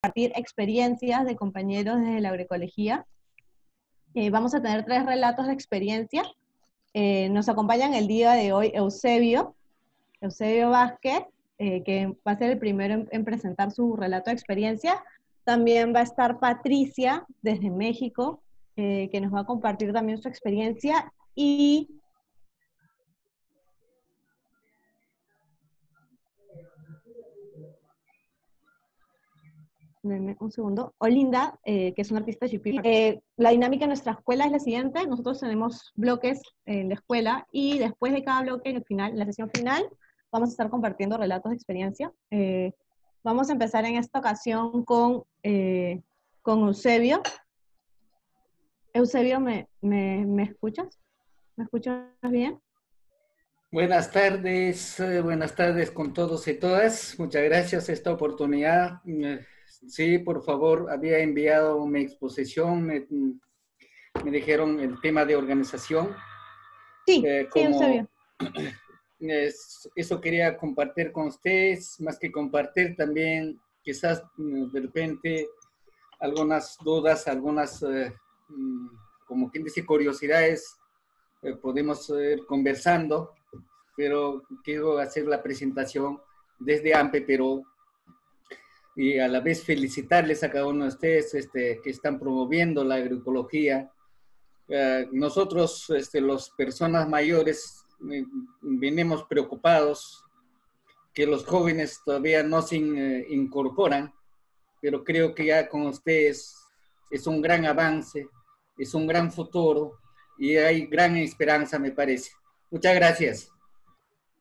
compartir experiencias de compañeros desde la agroecología. Eh, vamos a tener tres relatos de experiencia. Eh, nos acompañan el día de hoy Eusebio, Eusebio Vázquez, eh, que va a ser el primero en, presentar su relato de experiencia. También va a estar Patricia desde México, que nos va a compartir también su experiencia. Y un segundo, Olinda, eh, que es una artista chipil. Eh, la dinámica de nuestra escuela es la siguiente, nosotros tenemos bloques en la escuela y después de cada bloque, en, el final, en la sesión final, vamos a estar compartiendo relatos de experiencia. Eh, vamos a empezar en esta ocasión con, con Eusebio. Eusebio, ¿me, me, me escuchas? ¿Me escuchas bien? Buenas tardes, buenas tardes con todos y todas. Muchas gracias esta oportunidad. Sí, por favor, había enviado mi exposición, me, dijeron el tema de organización. Sí, eh, como, eso quería compartir con ustedes, más que compartir también, quizás mm, de repente algunas dudas, algunas, eh, mm, como quien dice, curiosidades, eh, podemos ir conversando, pero quiero hacer la presentación desde AMPE Perú, y a la vez felicitarles a cada uno de ustedes este, que están promoviendo la agroecología. Eh, nosotros, este, las personas mayores, eh, venimos preocupados que los jóvenes todavía no se eh, incorporan, pero creo que ya con ustedes es un gran avance, es un gran futuro y hay gran esperanza, me parece. Muchas gracias.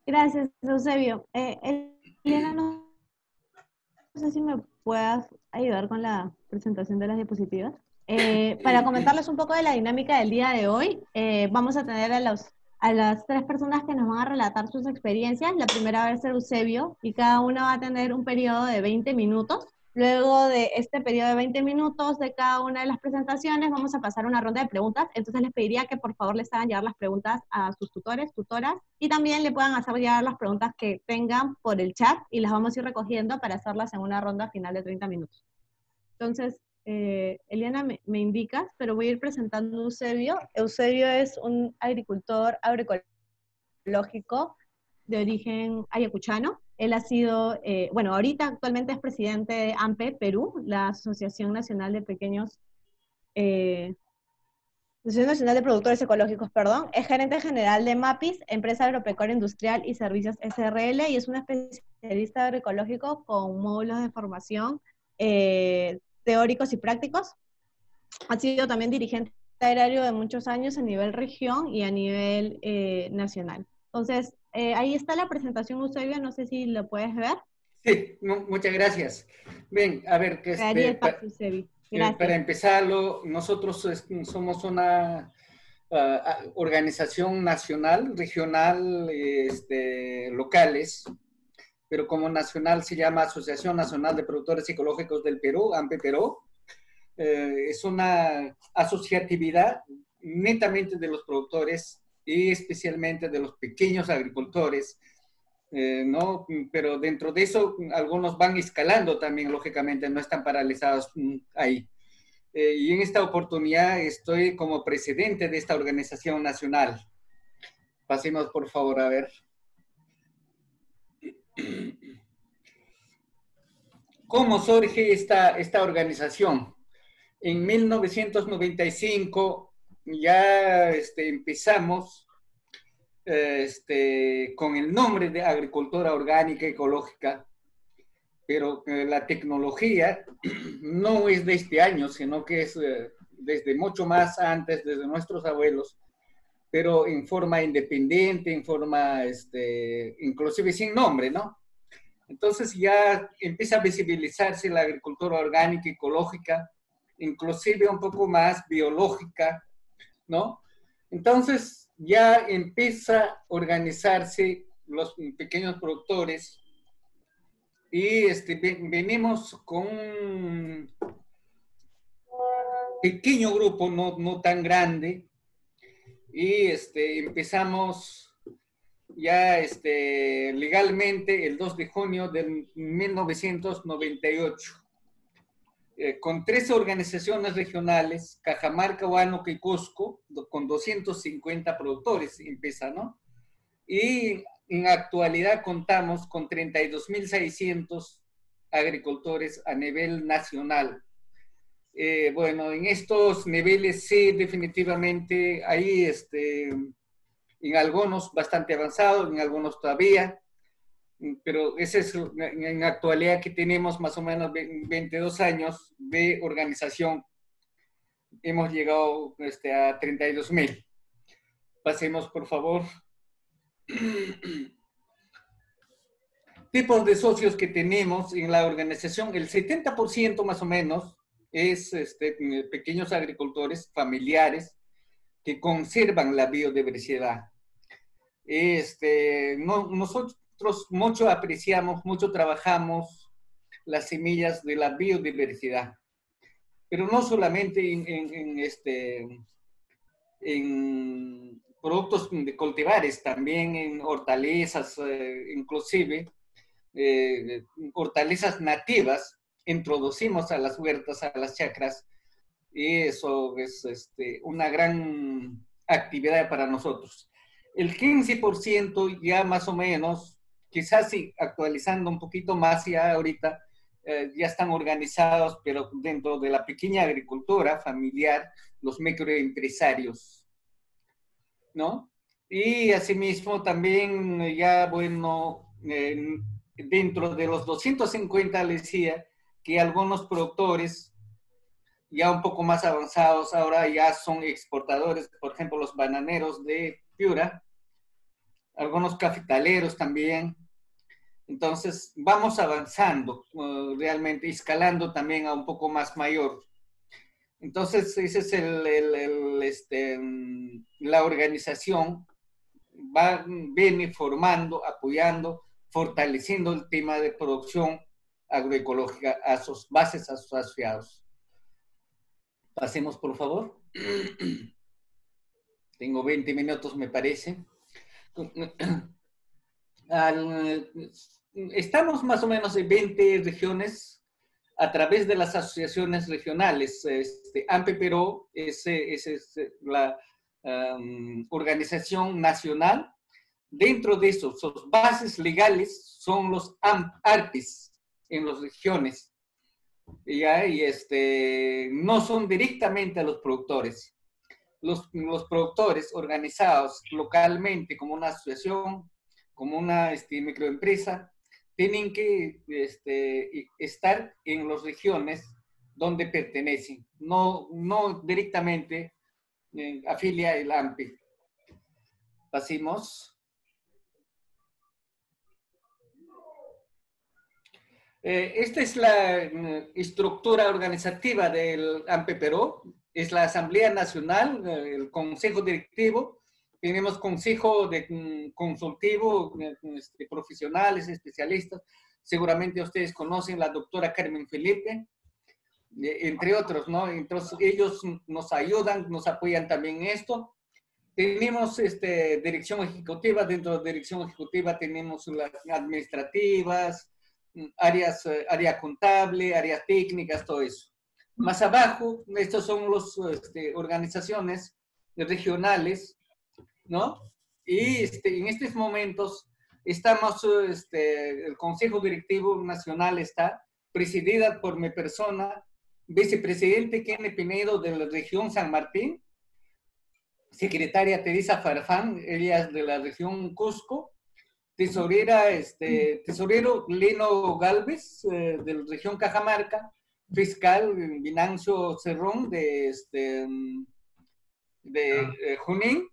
Gracias, Eusebio. Elena, no sé si me puedas ayudar con la presentación de las diapositivas. Eh, para comentarles un poco de la dinámica del día de hoy, eh, vamos a tener a, los, a las tres personas que nos van a relatar sus experiencias. La primera va a ser Eusebio y cada una va a tener un periodo de 20 minutos Luego de este periodo de 20 minutos de cada una de las presentaciones, vamos a pasar a una ronda de preguntas. Entonces les pediría que por favor les hagan llegar las preguntas a sus tutores, tutoras, y también le puedan hacer llegar las preguntas que tengan por el chat y las vamos a ir recogiendo para hacerlas en una ronda final de 30 minutos. Entonces, eh, Eliana, me, me, indicas, pero voy a ir presentando a Eusebio. Eusebio es un agricultor agroecológico de origen ayacuchano. Él ha sido, eh, bueno, ahorita actualmente es presidente de AMPE Perú, la Asociación Nacional de Pequeños, eh, Asociación Nacional de Productores Ecológicos, perdón. Es gerente general de MAPIS, Empresa Agropecuaria Industrial y Servicios SRL, y es un especialista agroecológico con módulos de formación eh, teóricos y prácticos. Ha sido también dirigente agrario de muchos años a nivel región y a nivel nacional. Entonces, eh, ahí está la presentación, Eusebio, no sé si lo puedes ver. Sí, muchas gracias. Bien, a ver, que este, para, eh, para empezarlo, nosotros somos una ah, ah, organización nacional, regional, este, locales, pero como nacional se llama Asociación Nacional de Productores Ecológicos del Perú, AMPE Perú. Eh, es una asociatividad netamente de los productores y especialmente de los pequeños agricultores, eh, ¿no? Pero dentro de eso, algunos van escalando también, lógicamente, no están paralizados mm, ahí. Eh, y en esta oportunidad estoy como presidente de esta organización nacional. Pasemos, por favor, a ver. ¿Cómo surge esta, esta organización? En 1995 ya este, empezamos este, con el nombre de agricultura orgánica ecológica, pero eh, la tecnología no es de este año, sino que es eh, desde mucho más antes, desde nuestros abuelos, pero en forma independiente, en forma, este, inclusive sin nombre, ¿no? Entonces ya empieza a visibilizarse la agricultura orgánica, ecológica, inclusive un poco más biológica, ¿no? Entonces ya empieza a organizarse los pequeños productores y este, venimos con un pequeño grupo, no, no tan grande, y este, empezamos ya este, legalmente el 2 de junio de 1998. Eh, con tres organizaciones regionales, Cajamarca, Huánuco y Cusco, con 250 productores, empieza, ¿no? Y en actualidad contamos con 32.600 agricultores a nivel nacional. Eh, bueno, en estos niveles sí, definitivamente, hay este, en algunos bastante avanzados, en algunos todavía, pero ese es en actualidad que tenemos más o menos 22 años de organización. Hemos llegado este, a 32 mil. Pasemos, por favor. Tipos de socios que tenemos en la organización, el 70% más o menos es este, pequeños agricultores familiares que conservan la biodiversidad. Este, no, nosotros mucho apreciamos, mucho trabajamos las semillas de la biodiversidad, pero no solamente en, este, en productos de cultivares, también en hortalizas, eh, inclusive eh, hortalizas nativas, introducimos a las huertas, a las chacras, y eso es este, una gran actividad para nosotros. El 15% ya más o menos quizás sí, actualizando un poquito más ya ahorita, eh, ya están organizados, pero dentro de la pequeña agricultura familiar, los microempresarios, ¿no? Y asimismo también ya, bueno, dentro de los 250 les decía que algunos productores ya un poco más avanzados ahora ya son exportadores, por ejemplo, los bananeros de Piura, algunos cafetaleros también, entonces, vamos avanzando uh, realmente, escalando también a un poco más mayor. Entonces, esa es el, este, mm, la organización, va, viene formando, apoyando, fortaleciendo el tema de producción agroecológica a sus bases asociados. Pasemos, por favor. Tengo 20 minutos, me parece. Al, estamos más o menos en 20 regiones a través de las asociaciones regionales. Este, AMPE es, es, la organización nacional. Dentro de eso, sus bases legales son los ARPIS en las regiones. ¿ya? Y este, no son directamente a los productores. Los, los productores organizados localmente como una asociación, como una este, microempresa, tienen que este, estar en las regiones donde pertenecen, no, no directamente afilia el AMPI. Pasemos. Eh, esta es la mm, estructura organizativa del AMPE Perú. Es la Asamblea Nacional, eh, el Consejo Directivo, tenemos consejo de, mm, consultivo, eh, este, profesionales, especialistas. Seguramente ustedes conocen la doctora Carmen Felipe, eh, entre otros, ¿no? Entonces, ellos nos ayudan, nos apoyan también en esto. Tenemos este, dirección ejecutiva, dentro de dirección ejecutiva tenemos las administrativas, mm, áreas, eh, área contable, áreas técnicas, todo eso. Más abajo, estas son las este, organizaciones regionales ¿no? Y este, en estos momentos estamos, este, el Consejo Directivo Nacional está presidida por mi persona, vicepresidente Kenny Pinedo de la región San Martín, secretaria Teresa Farfán, ella es de la región Cusco, tesorera, este, tesorero Lino Galvez, eh, de la región Cajamarca, fiscal Vinancio Cerrón, de, este, de ah. eh, Junín,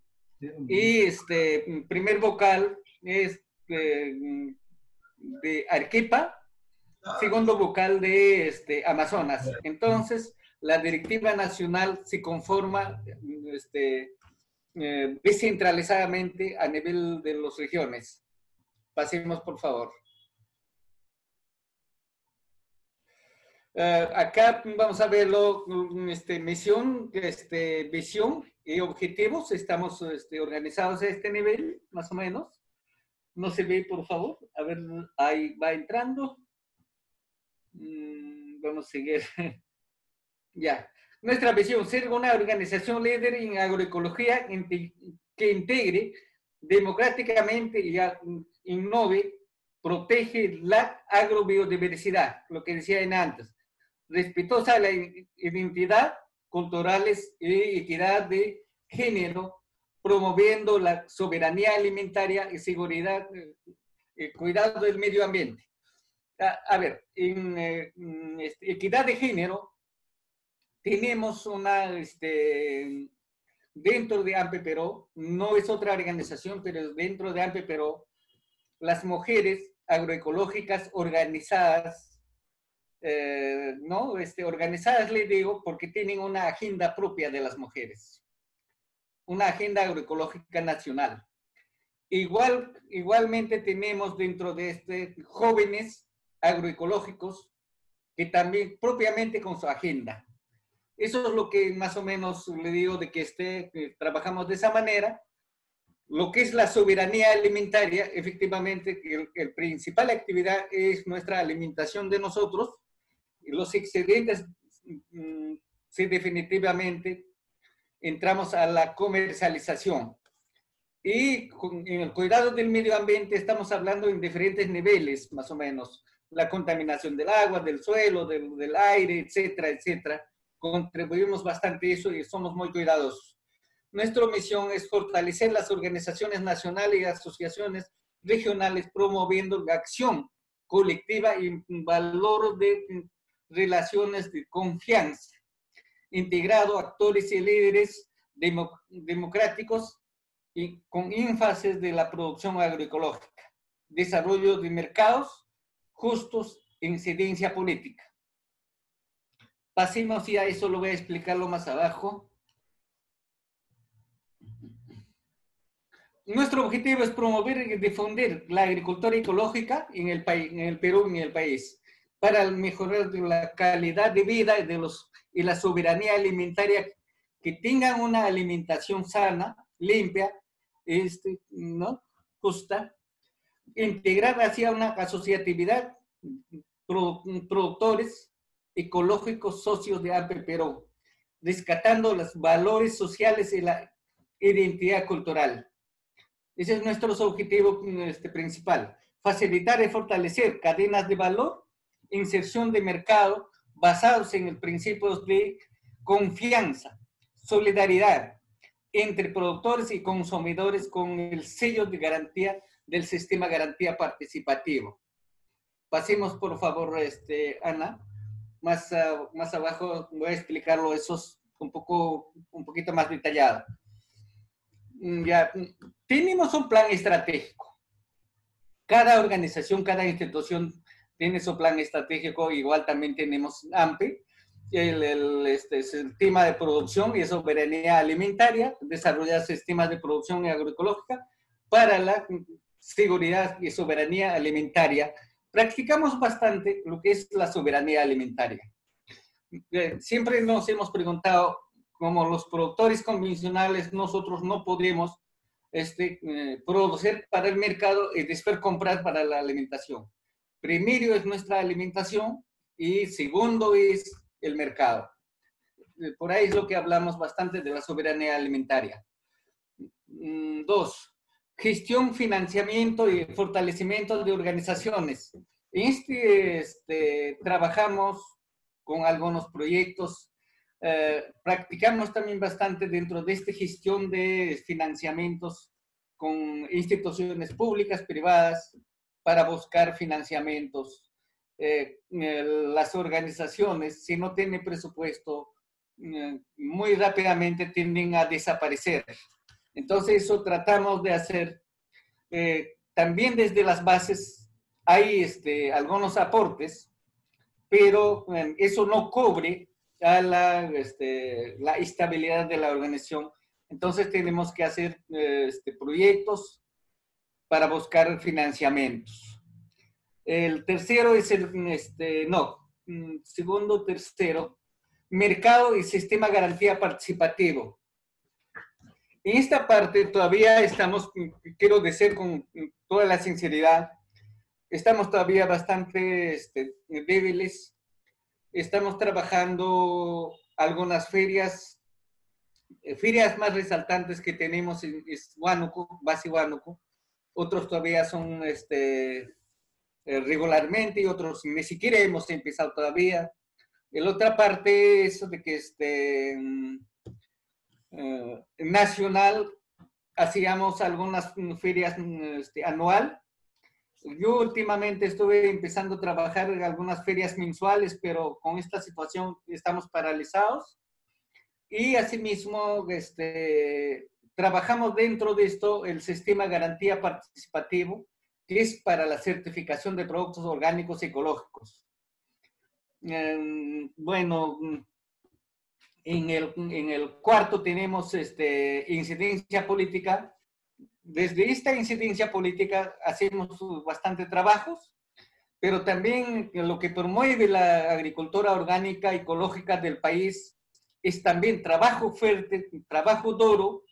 y este primer vocal es de, Arequipa, segundo vocal de este, Amazonas. Entonces, la directiva nacional se conforma este, eh, descentralizadamente a nivel de las regiones. Pasemos, por favor. Uh, acá vamos a verlo, este, misión, este, visión y objetivos. Estamos este, organizados a este nivel, más o menos. No se ve, por favor. A ver, ahí va entrando. Mm, vamos a seguir. Ya. Nuestra visión, ser una organización líder en agroecología que integre democráticamente y innove, protege la agrobiodiversidad, lo que decía en antes, respetuosa la identidad culturales y equidad de género, promoviendo la soberanía alimentaria y seguridad, eh, cuidado del medio ambiente. A, ver, en eh, mm, este, equidad de género tenemos una, este, dentro de AMPE no es otra organización, pero dentro de AMPE las mujeres agroecológicas organizadas, eh, ¿no? Este, organizadas, le digo, porque tienen una agenda propia de las mujeres, una agenda agroecológica nacional. Igual, igualmente tenemos dentro de este jóvenes agroecológicos que también propiamente con su agenda. Eso es lo que más o menos le digo de que esté, trabajamos de esa manera. Lo que es la soberanía alimentaria, efectivamente, el, el principal actividad es nuestra alimentación de nosotros. Los excedentes, mm, sí, definitivamente, entramos a la comercialización. Y con, en el cuidado del medio ambiente estamos hablando en diferentes niveles, más o menos. La contaminación del agua, del suelo, del, del aire, etcétera, etcétera contribuimos bastante eso y somos muy cuidadosos. Nuestra misión es fortalecer las organizaciones nacionales y asociaciones regionales promoviendo la acción colectiva y valor de relaciones de confianza, integrado actores y líderes democráticos y con énfasis de la producción agroecológica, desarrollo de mercados justos e incidencia política. Pasemos y a eso lo voy a explicarlo más abajo. Nuestro objetivo es promover y difundir la agricultura ecológica en el, en el Perú y en el país para mejorar la calidad de vida de los, y la soberanía alimentaria, que tengan una alimentación sana, limpia, este, ¿no? justa, integrada hacia una asociatividad, productores, ecológicos socios de AMPE Perú, rescatando los valores sociales y la identidad cultural. Ese es nuestro objetivo este, principal. Facilitar y fortalecer cadenas de valor, inserción de mercado basados en el principio de confianza, solidaridad entre productores y consumidores con el sello de garantía del sistema garantía participativo. Pasemos, por favor, este, Ana más, ah, más abajo voy a explicarlo eso un, poco, un poquito más detallado. Mm, ya, tenemos un plan estratégico. Cada organización, cada institución tiene su plan estratégico, igual también tenemos AMPE, el, el, este, el de producción y soberanía alimentaria, desarrollar sistemas de producción agroecológica para la seguridad y soberanía alimentaria practicamos bastante lo que es la soberanía alimentaria. Eh, siempre nos hemos preguntado, como los productores convencionales, nosotros no podemos este, eh, producir para el mercado y después comprar para la alimentación. Primero es nuestra alimentación y segundo es el mercado. Eh, por ahí es lo que hablamos bastante de la soberanía alimentaria. Mm, dos, gestión, financiamiento y fortalecimiento de organizaciones. Este, este trabajamos con algunos proyectos, eh, practicamos también bastante dentro de esta gestión de financiamientos con instituciones públicas, privadas, para buscar financiamientos. Eh, las organizaciones, si no tienen presupuesto, eh, muy rápidamente tienden a desaparecer. Entonces, eso tratamos de hacer. Eh, también desde las bases hay este, algunos aportes, pero eso no cubre a la, este, la estabilidad de la organización. Entonces, tenemos que hacer eh, este, proyectos para buscar financiamientos. El tercero es el, este, no, mm, segundo, tercero, mercado y sistema garantía participativo. En esta parte todavía estamos, quiero decir con toda la sinceridad, estamos todavía bastante este, débiles. Estamos trabajando algunas ferias, eh, ferias más resaltantes que tenemos es Huánuco, Basi Huánuco, otros todavía son este, eh, regularmente y otros ni siquiera hemos empezado todavía. La otra parte es de que este, mm, eh, nacional hacíamos algunas ferias este, anual. Yo últimamente estuve empezando a trabajar en algunas ferias mensuales, pero con esta situación estamos paralizados. Y asimismo, este, trabajamos dentro de esto el sistema garantía participativo, que es para la certificación de productos orgánicos ecológicos. Em, bueno, en el, en el cuarto tenemos este, incidencia política. Desde esta incidencia política hacemos bastante trabajos, pero también lo que promueve la agricultura orgánica ecológica del país es también trabajo fuerte, trabajo duro,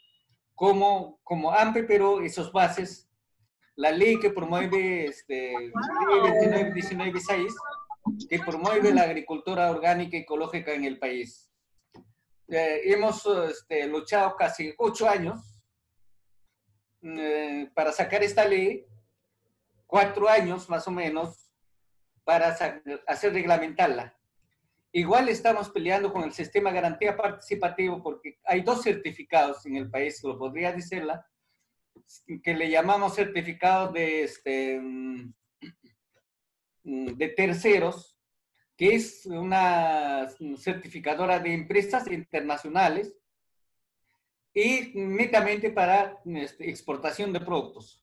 como, como AMPE, pero esos bases, la ley que promueve, este, ley 2916, que promueve la agricultura orgánica ecológica en el país. Eh, hemos este, luchado casi ocho años eh, para sacar esta ley, cuatro años más o menos para hacer reglamentarla. Igual estamos peleando con el sistema de garantía participativo porque hay dos certificados en el país, lo podría decirla, que le llamamos certificados de, este, mm, de terceros, que es una certificadora de empresas internacionales y netamente para este, exportación de productos.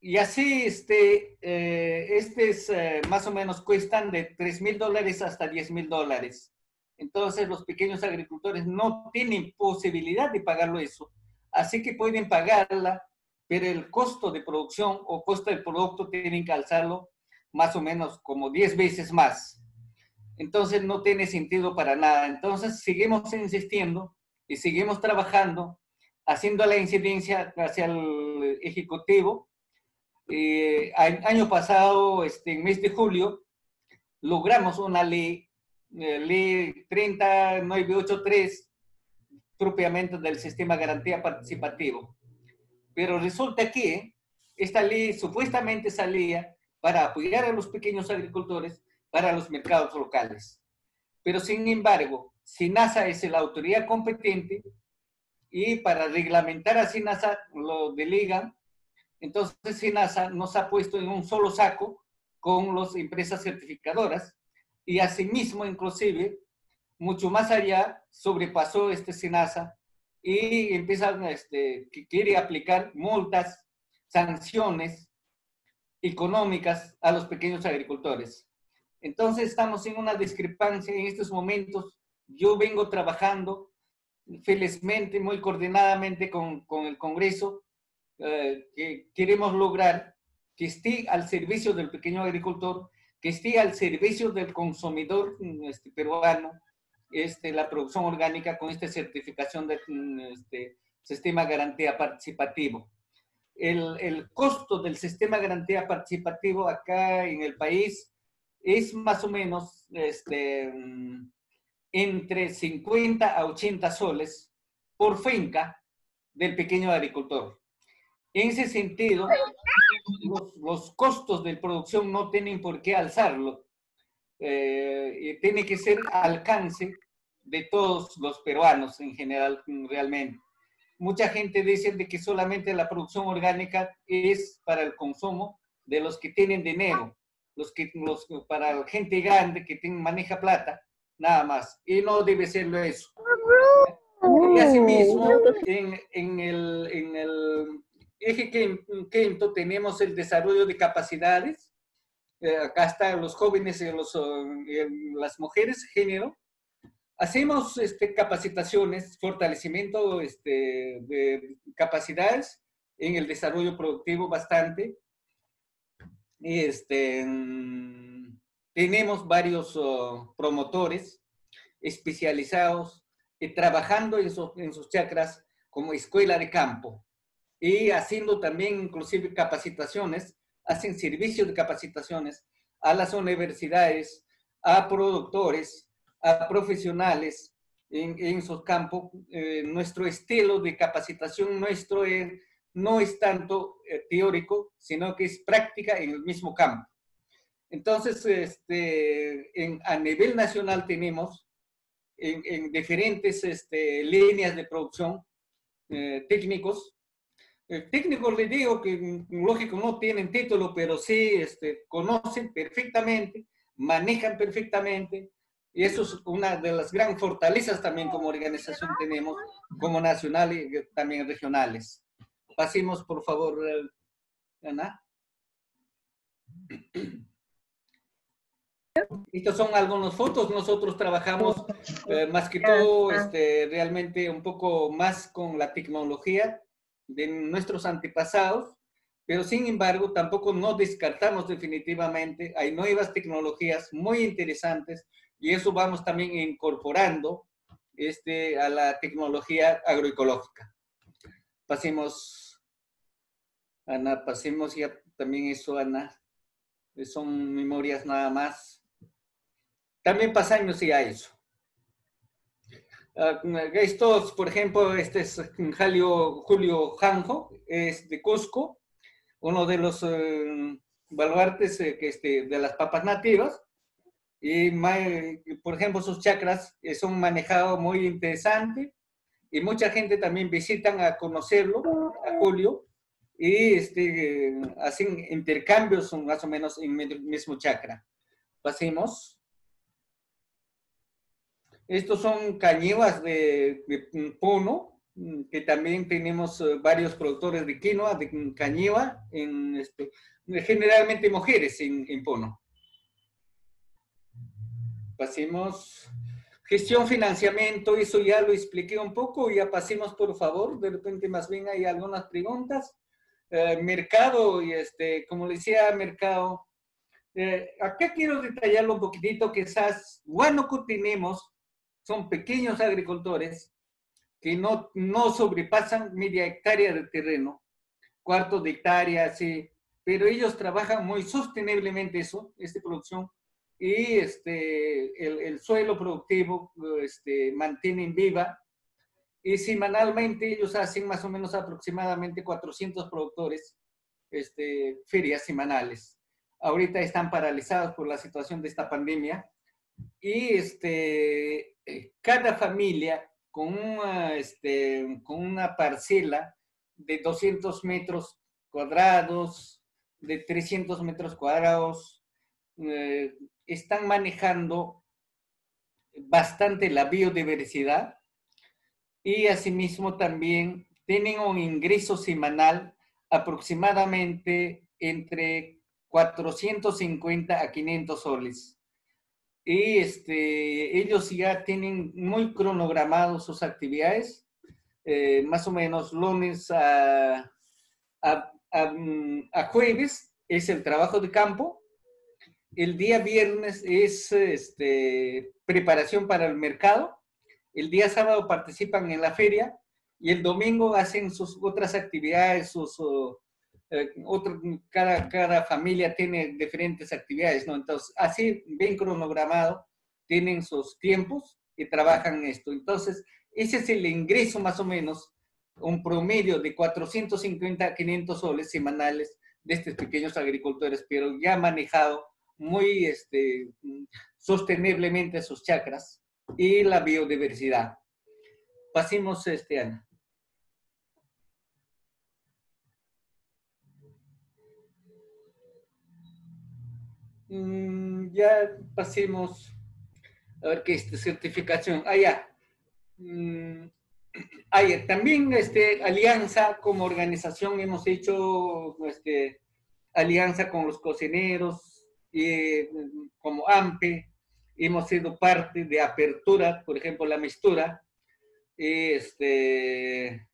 Y así, este, eh, este es, eh, más o menos cuestan de 3 mil dólares hasta 10 mil dólares. Entonces, los pequeños agricultores no tienen posibilidad de pagarlo eso. Así que pueden pagarla, pero el costo de producción o costo del producto tienen que alzarlo más o menos como 10 veces más. Entonces no tiene sentido para nada. Entonces seguimos insistiendo y seguimos trabajando, haciendo la incidencia hacia el Ejecutivo. Eh, año pasado, este, en mes de julio, logramos una ley, eh, ley 30983, propiamente del sistema de garantía participativo. Pero resulta que esta ley supuestamente salía para apoyar a los pequeños agricultores para los mercados locales. Pero sin embargo, SINASA es la autoridad competente y para reglamentar a SINASA lo delegan, entonces SINASA nos ha puesto en un solo saco con las empresas certificadoras y asimismo inclusive mucho más allá sobrepasó este SINASA y empieza, este, quiere aplicar multas, sanciones económicas a los pequeños agricultores. Entonces estamos en una discrepancia en estos momentos. Yo vengo trabajando felizmente, muy coordinadamente con, con el Congreso, eh, que queremos lograr que esté al servicio del pequeño agricultor, que esté al servicio del consumidor este, peruano, este, la producción orgánica con esta certificación del este, sistema garantía participativo el, el costo del sistema garantía participativo acá en el país es más o menos este, entre 50 a 80 soles por finca del pequeño agricultor. En ese sentido, los, los costos de producción no tienen por qué alzarlo. Eh, tiene que ser alcance de todos los peruanos en general, realmente mucha gente dice de que solamente la producción orgánica es para el consumo de los que tienen dinero, los que, los, para la gente grande que tiene, maneja plata, nada más. Y no debe serlo eso. Y asimismo, en, en, el, en el eje quinto tenemos el desarrollo de capacidades. Eh, acá están los jóvenes y los, las mujeres, género, Hacemos este, capacitaciones, fortalecimiento este, de capacidades en el desarrollo productivo bastante. Este, mm, tenemos varios oh, promotores especializados eh, trabajando en, en sus chakras como escuela de campo y haciendo también inclusive capacitaciones, hacen servicios de capacitaciones a las universidades, a productores, a profesionales en, en sus campos. Eh, nuestro estilo de capacitación nuestro no es tanto eh, teórico, sino que es práctica en el mismo campo. Entonces, este, a nivel nacional tenemos en, diferentes este, líneas de producción eh, técnicos. Técnicos les digo que, lógico, no tienen título, pero sí este, conocen perfectamente, manejan perfectamente, y eso es una de las grandes fortalezas también como organización tenemos, como nacional y también regionales. Pasemos, por favor, Ana. Estas son algunas fotos. Nosotros trabajamos eh, más que todo este, realmente un poco más con la tecnología de nuestros antepasados, pero sin embargo tampoco no descartamos definitivamente. Hay nuevas tecnologías muy interesantes y eso vamos también incorporando este, a la tecnología agroecológica. Pasemos, Ana, pasemos ya también eso, Ana. Son memorias nada más. También pasamos ya eso. Uh, estos, por ejemplo, este es Julio, Julio Janjo, es de Cusco, uno de los uh, baluartes uh, que este, de las papas nativas. Y, por ejemplo, sus chakras son manejados muy interesante y mucha gente también visitan a conocerlo, a Julio, y este, hacen intercambios más o menos en el mismo chakra. Pasemos. Estos son cañivas de, de puno, que también tenemos eh, varios productores de quinoa, de cañiva, en este, generalmente mujeres en, en puno. Pasemos. Gestión, financiamiento, eso ya lo expliqué un poco, ya pasemos por favor, de repente más bien hay algunas preguntas. Eh, mercado, y este, como le decía, mercado, eh, acá quiero detallarlo un poquitito, quizás Huánuco tenemos, son pequeños agricultores que no, no sobrepasan media hectárea de terreno, cuarto de hectárea, sí, pero ellos trabajan muy sosteniblemente eso, esta producción, y este, el, el suelo productivo este, mantienen viva. Y semanalmente ellos hacen más o menos aproximadamente 400 productores este, ferias semanales. Ahorita están paralizados por la situación de esta pandemia. Y este, eh, cada familia con una, este, con una parcela de 200 metros cuadrados, de 300 metros cuadrados, eh, están manejando bastante la biodiversidad y asimismo también tienen un ingreso semanal aproximadamente entre 450 a 500 soles. Y este, ellos ya tienen muy cronogramados sus actividades, eh, más o menos lunes a, a, a jueves es el trabajo de campo, el día viernes es este, preparación para el mercado. El día sábado participan en la feria y el domingo hacen sus otras actividades, sus, eh, cada, cada familia tiene diferentes actividades, ¿no? Entonces, así bien cronogramado, tienen sus tiempos y trabajan esto. Entonces, ese es el ingreso más o menos, un promedio de 450 a 500 soles semanales de estos pequeños agricultores, pero ya manejado muy este, sosteniblemente sus chakras y la biodiversidad. Pasemos, este, Ana. Mm, ya pasemos a ver qué es certificación. Ah, ya. Mm, ah, También este, alianza como organización hemos hecho este, alianza con los cocineros, y como AMPE, hemos sido parte de apertura, por ejemplo, la mistura. Este,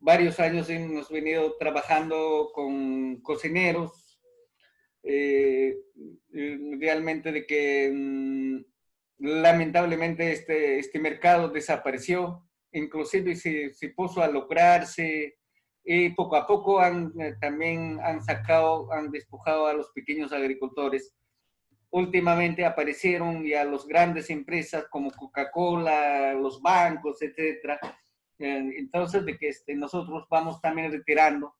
varios años hemos venido trabajando con cocineros, eh, realmente de que mm, lamentablemente este, este mercado desapareció, inclusive se, se puso a lograrse, y poco a poco han, eh, también han sacado, han despojado a los pequeños agricultores. últimamente aparecieron ya las grandes empresas como Coca-Cola, los bancos, etcétera. Eh, entonces, de que este, nosotros vamos también retirando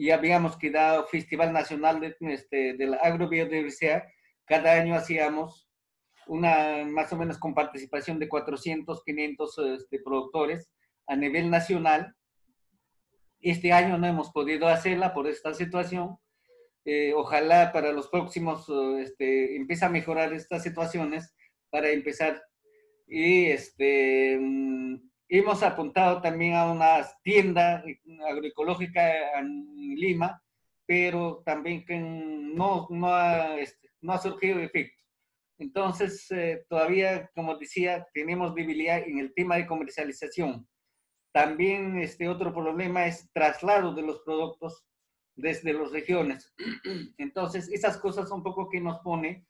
y habíamos quedado Festival Nacional de, este, de la Agrobiodiversidad. Cada año hacíamos una, más o menos con participación de 400, 500 este, productores a nivel nacional. Este año no hemos podido hacerla por esta situación. Eh, ojalá para los próximos este, empiece a mejorar estas situaciones para empezar. Y este, mm, hemos apuntado también a una tienda agroecológica en Lima, pero también que no, no, ha, este, no ha surgido efecto. Entonces, eh, todavía, como decía, tenemos debilidad en el tema de comercialización. También este otro problema es traslado de los productos desde las regiones. Entonces, esas cosas un poco que nos pone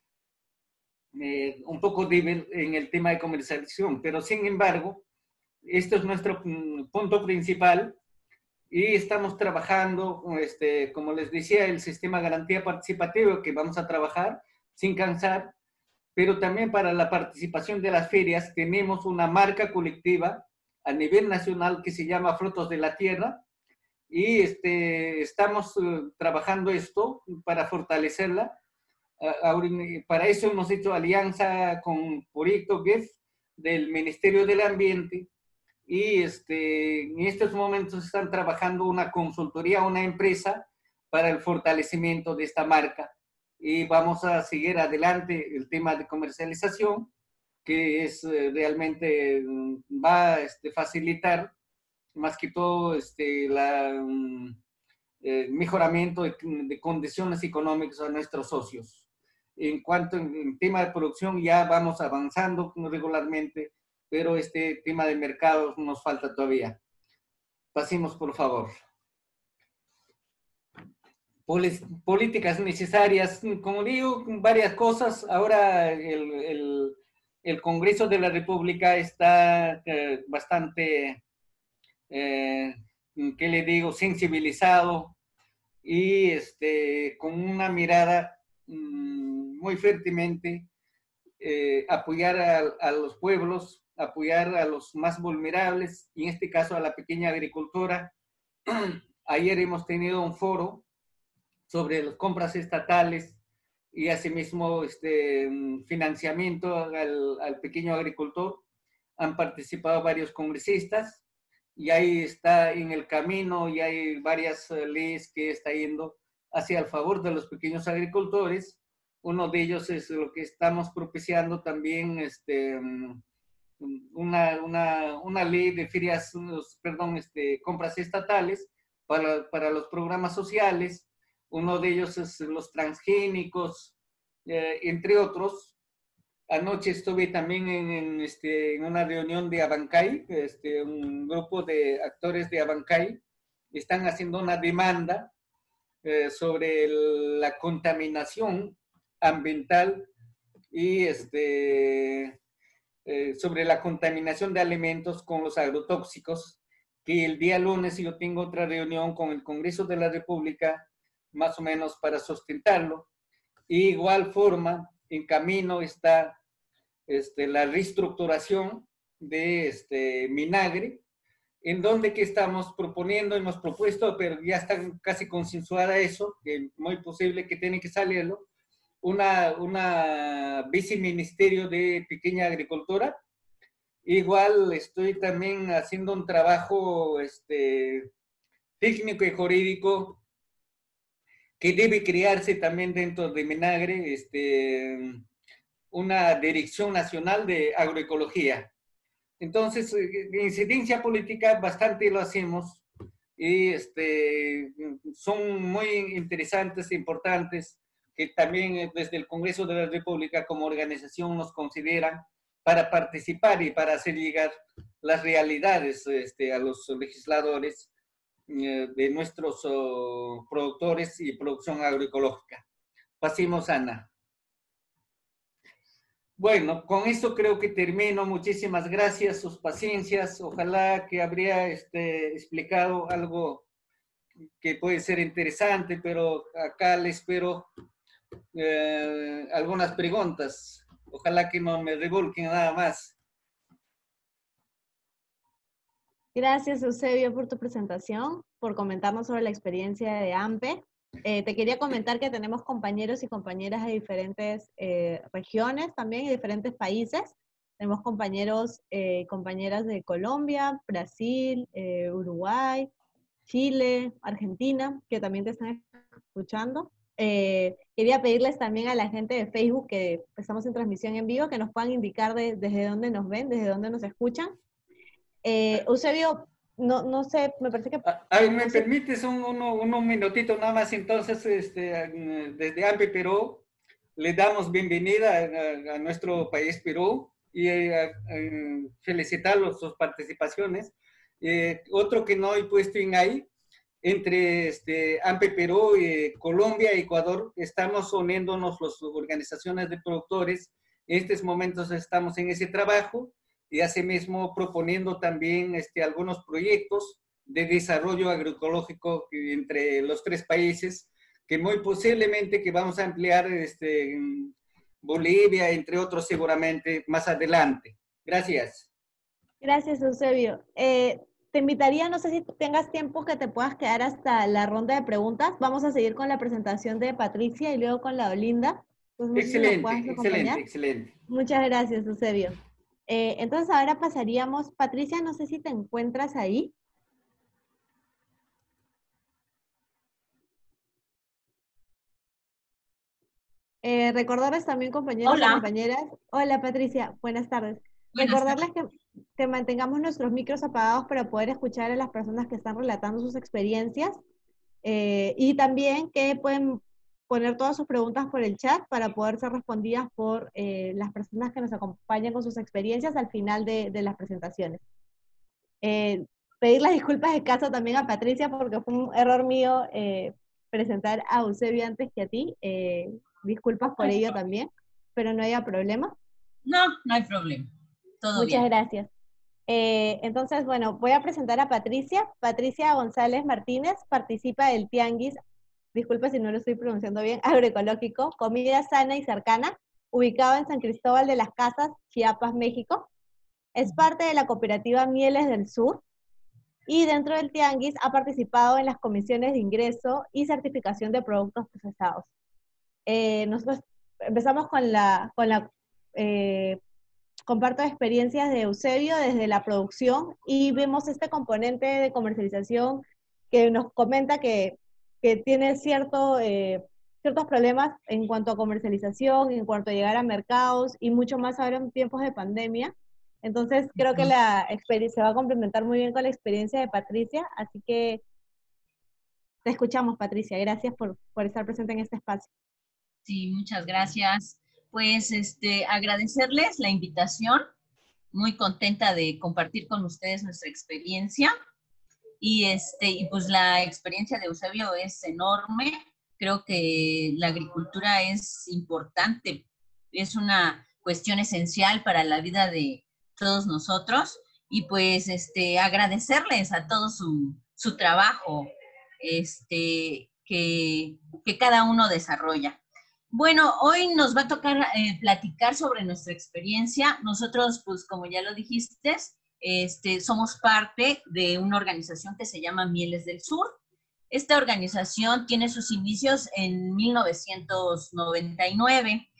eh, un poco débil en el tema de comercialización, pero sin embargo, esto es nuestro mm, punto principal y estamos trabajando, este, como les decía, el sistema garantía participativa que vamos a trabajar sin cansar pero también para la participación de las ferias tenemos una marca colectiva a nivel nacional que se llama Frutos de la Tierra y este, estamos eh, trabajando esto para fortalecerla. para eso hemos hecho alianza con Proyecto GEF del Ministerio del Ambiente y este, en estos momentos están trabajando una consultoría, una empresa para el fortalecimiento de esta marca y vamos a seguir adelante el tema de comercialización, que es eh, realmente mm, va a este, facilitar más que todo este, mm, el mejoramiento de, condiciones económicas a nuestros socios. En cuanto al tema de producción, ya vamos avanzando regularmente, pero este tema de mercados nos falta todavía. Pasemos, por favor políticas necesarias, como digo, varias cosas. Ahora el, el, Congreso de la República está eh, bastante, eh, ¿qué le digo?, sensibilizado y este, con una mirada mm, muy fuertemente eh, apoyar a, a, los pueblos, apoyar a los más vulnerables, y en este caso a la pequeña agricultura. Ayer hemos tenido un foro sobre las compras estatales y asimismo este, financiamiento al, al pequeño agricultor. Han participado varios congresistas y ahí está en el camino y hay varias eh, leyes que está yendo hacia el favor de los pequeños agricultores. Uno de ellos es lo que estamos propiciando también, este, mm, una, una, una ley de ferias, perdón, este, compras estatales para, para los programas sociales uno de ellos es los transgénicos, eh, entre otros. Anoche estuve también en, este, en una reunión de Abancay, este, un grupo de actores de Abancay, están haciendo una demanda eh, sobre la contaminación ambiental y este, eh, sobre la contaminación de alimentos con los agrotóxicos, que el día lunes yo tengo otra reunión con el Congreso de la República más o menos para sustentarlo. Y igual forma, en camino está este, la reestructuración de este, Minagre, en donde que estamos proponiendo, hemos propuesto, pero ya está casi consensuada eso, que es muy posible que tiene que salirlo, una, una viceministerio de pequeña agricultura. Igual estoy también haciendo un trabajo este, técnico y jurídico que debe crearse también dentro de Menagre este, una dirección nacional de agroecología. Entonces, eh, incidencia política bastante lo hacemos y este, son muy interesantes importantes que también eh, desde el Congreso de la República como organización nos consideran para participar y para hacer llegar las realidades este, a los legisladores eh, de nuestros oh, productores y producción agroecológica. Pasemos, Ana. Bueno, con esto creo que termino. Muchísimas gracias, sus paciencias. Ojalá que habría este, explicado algo que puede ser interesante, pero acá le espero eh, algunas preguntas. Ojalá que no me revolquen nada más. Gracias, Eusebio, por tu presentación, por comentarnos sobre la experiencia de AMPE. Eh, te quería comentar que tenemos compañeros y compañeras de diferentes eh, regiones también, y diferentes países. Tenemos compañeros y compañeras de Colombia, Brasil, Uruguay, Chile, Argentina, que también te están escuchando. Eh, quería pedirles también a la gente de Facebook que estamos en transmisión en vivo que nos puedan indicar desde dónde nos ven, desde dónde nos escuchan. Eh, Eusebio, no, no sé, me parece que... A, ¿Me permites un, un, minutito nada más? Entonces, este, desde AMPE Perú, le damos bienvenida a, nuestro país Perú y eh, felicitarlos sus participaciones. Eh, otro que no he puesto en ahí, entre este, AMPE Perú, y Colombia, Ecuador, estamos uniéndonos las organizaciones de productores. En estos momentos estamos en ese trabajo y asimismo proponiendo también este, algunos proyectos de desarrollo agroecológico entre los tres países, que muy posiblemente que vamos a ampliar este, en Bolivia, entre otros seguramente más adelante. Gracias. Gracias, Eusebio. Eh, te invitaría, no sé si tengas tiempo que te puedas quedar hasta la ronda de preguntas. Vamos a seguir con la presentación de Patricia y luego con la Olinda. excelente, excelente, excelente. Muchas gracias, Eusebio. Eh, entonces ahora pasaríamos, Patricia, no sé si te encuentras ahí. Eh, recordarles también, compañeros y compañeras. Hola, Patricia. Buenas tardes. Recordarles que, mantengamos nuestros micros apagados para poder escuchar a las personas que están relatando sus experiencias eh, y también que pueden poner todas sus preguntas por el chat para poder ser respondidas por eh, las personas que nos acompañan con sus experiencias al final de, las presentaciones. Eh, pedir las disculpas de caso también a Patricia porque fue un error mío presentar a Eusebio antes que a ti. disculpas por ello también, pero no haya problema. No, no hay problema. Muchas gracias. Eh, entonces, bueno, voy a presentar a Patricia. Patricia González Martínez participa del Tianguis, disculpe si no lo estoy pronunciando bien, agroecológico, comida sana y cercana, ubicado en San Cristóbal de las Casas, Chiapas, México. Es parte de la cooperativa Mieles del Sur y dentro del Tianguis ha participado en las comisiones de ingreso y certificación de productos procesados. Eh, nosotros empezamos con la, con la eh, comparto experiencias de Eusebio desde la producción y vemos este componente de comercialización que nos comenta que, que tiene cierto, eh, ciertos problemas en cuanto a comercialización, en cuanto a llegar a mercados y mucho más ahora en tiempos de pandemia. Entonces creo que la experiencia se va a complementar muy bien con la experiencia de Patricia, así que te escuchamos, Patricia. Gracias por, por estar presente en este espacio. Sí, muchas gracias pues este, agradecerles la invitación, muy contenta de compartir con ustedes nuestra experiencia. Y, este, y pues la experiencia de Eusebio es enorme. Creo que la agricultura es importante, es una cuestión esencial para la vida de todos nosotros. Y pues este, agradecerles a todo su, su trabajo este, que, que cada uno desarrolla. Bueno, hoy nos va a tocar eh, platicar sobre nuestra experiencia. Nosotros, pues como ya lo dijiste, este, somos parte de una organización que se llama Mieles del Sur. Esta organización tiene sus inicios en 1999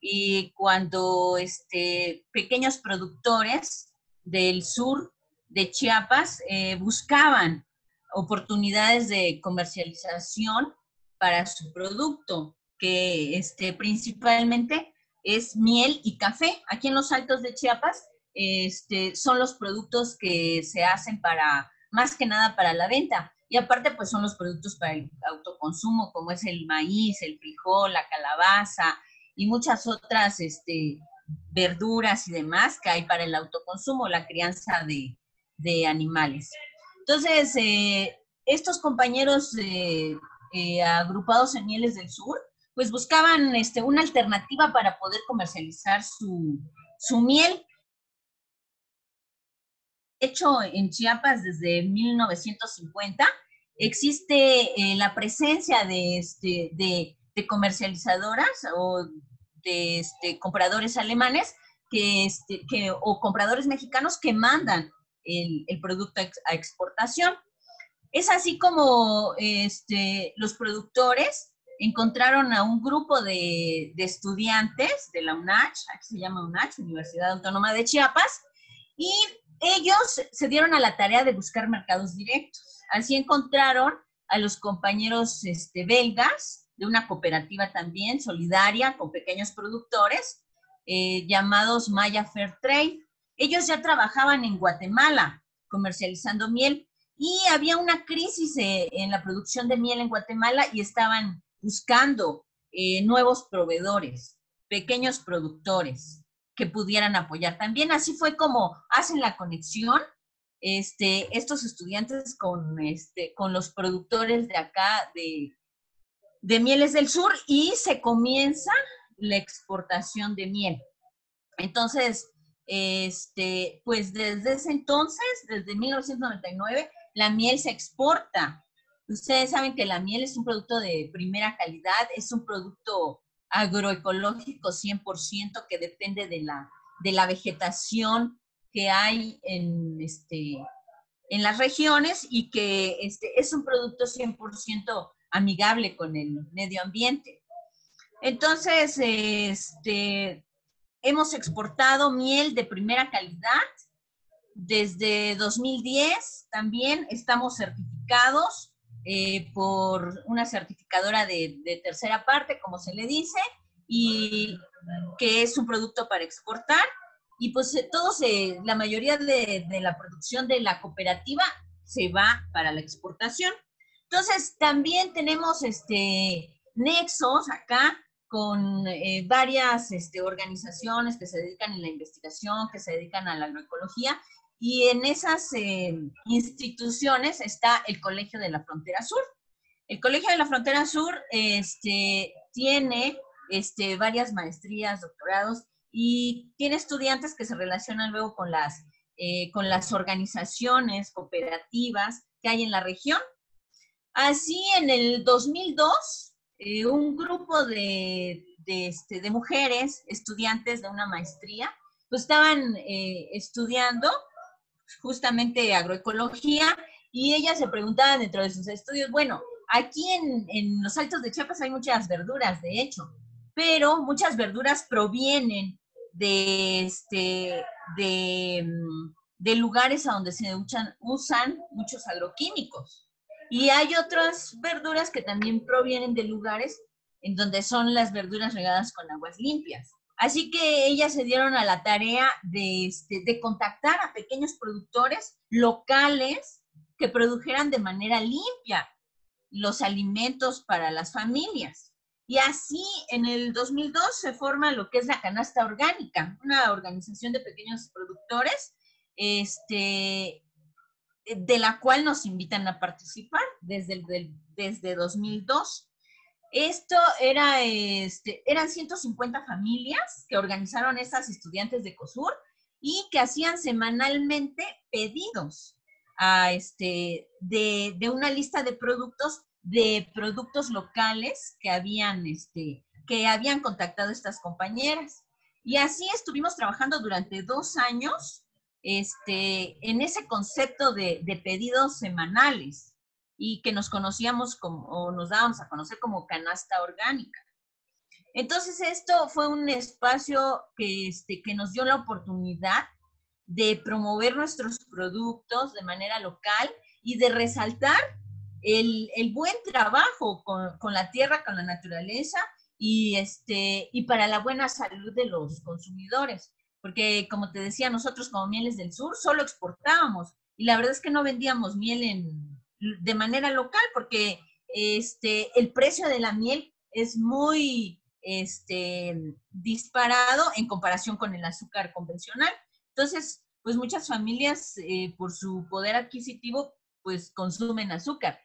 y cuando este, pequeños productores del sur de Chiapas eh, buscaban oportunidades de comercialización para su producto que este, principalmente es miel y café. Aquí en los Altos de Chiapas este, son los productos que se hacen para, más que nada para la venta. Y aparte, pues son los productos para el autoconsumo, como es el maíz, el frijol, la calabaza y muchas otras este, verduras y demás que hay para el autoconsumo, la crianza de, animales. Entonces, eh, estos compañeros eh, eh, agrupados en Mieles del Sur, pues buscaban este, una alternativa para poder comercializar su, miel. De hecho, en Chiapas desde 1950 existe eh, la presencia de, este, de comercializadoras o de este, compradores alemanes que, este, que, o compradores mexicanos que mandan el, el producto a exportación. Es así como este, los productores encontraron a un grupo de, estudiantes de la UNACH, aquí se llama UNACH, Universidad Autónoma de Chiapas, y ellos se dieron a la tarea de buscar mercados directos. Así encontraron a los compañeros este, belgas de una cooperativa también solidaria con pequeños productores eh, llamados Maya Fair Trade. Ellos ya trabajaban en Guatemala comercializando miel y había una crisis eh, en la producción de miel en Guatemala y estaban buscando eh, nuevos proveedores, pequeños productores que pudieran apoyar. También así fue como hacen la conexión este, estos estudiantes con, este, con los productores de acá de, de Mieles del Sur y se comienza la exportación de miel. Entonces, este, pues desde ese entonces, desde 1999, la miel se exporta. Ustedes saben que la miel es un producto de primera calidad, es un producto agroecológico 100% que depende de la, de la vegetación que hay en, este, en las regiones y que este, es un producto 100% amigable con el medio ambiente. Entonces, este, hemos exportado miel de primera calidad. Desde 2010 también estamos certificados eh, por una certificadora de, tercera parte, como se le dice, y que es un producto para exportar. Y pues eh, todos, la mayoría de, la producción de la cooperativa se va para la exportación. Entonces, también tenemos este, nexos acá con eh, varias este, organizaciones que se dedican a la investigación, que se dedican a la agroecología, y en esas eh, instituciones está el Colegio de la Frontera Sur. El Colegio de la Frontera Sur este, tiene este, varias maestrías, doctorados y tiene estudiantes que se relacionan luego con las, eh, con las organizaciones cooperativas que hay en la región. Así, en el 2002, eh, un grupo de, de, este, de, mujeres, estudiantes de una maestría, pues estaban estudiando justamente agroecología y ella se preguntaba dentro de sus estudios, bueno, aquí en, en los Altos de Chiapas hay muchas verduras, de hecho, pero muchas verduras provienen de, este, de, de lugares a donde se usan, usan muchos agroquímicos. Y hay otras verduras que también provienen de lugares en donde son las verduras regadas con aguas limpias. Así que ellas se dieron a la tarea este, de, contactar a pequeños productores locales que produjeran de manera limpia los alimentos para las familias. Y así en el 2002 se forma lo que es la canasta orgánica, una organización de pequeños productores, este, de la cual nos invitan a participar desde, el, desde 2002. Esto era, este, eran 150 familias que organizaron esas estudiantes de COSUR y que hacían semanalmente pedidos a este, de, una lista de productos, de productos locales que habían, este, que habían contactado estas compañeras. Y así estuvimos trabajando durante dos años este, en ese concepto de, de pedidos semanales y que nos conocíamos como, o nos dábamos a conocer como canasta orgánica. Entonces esto fue un espacio que, este, que nos dio la oportunidad de promover nuestros productos de manera local y de resaltar el, el buen trabajo con, con, la tierra, con la naturaleza y, este, y para la buena salud de los consumidores. Porque como te decía, nosotros como Mieles del Sur solo exportábamos y la verdad es que no vendíamos miel en, de manera local, porque este, el precio de la miel es muy este, disparado en comparación con el azúcar convencional. Entonces, pues muchas familias, eh, por su poder adquisitivo, pues consumen azúcar.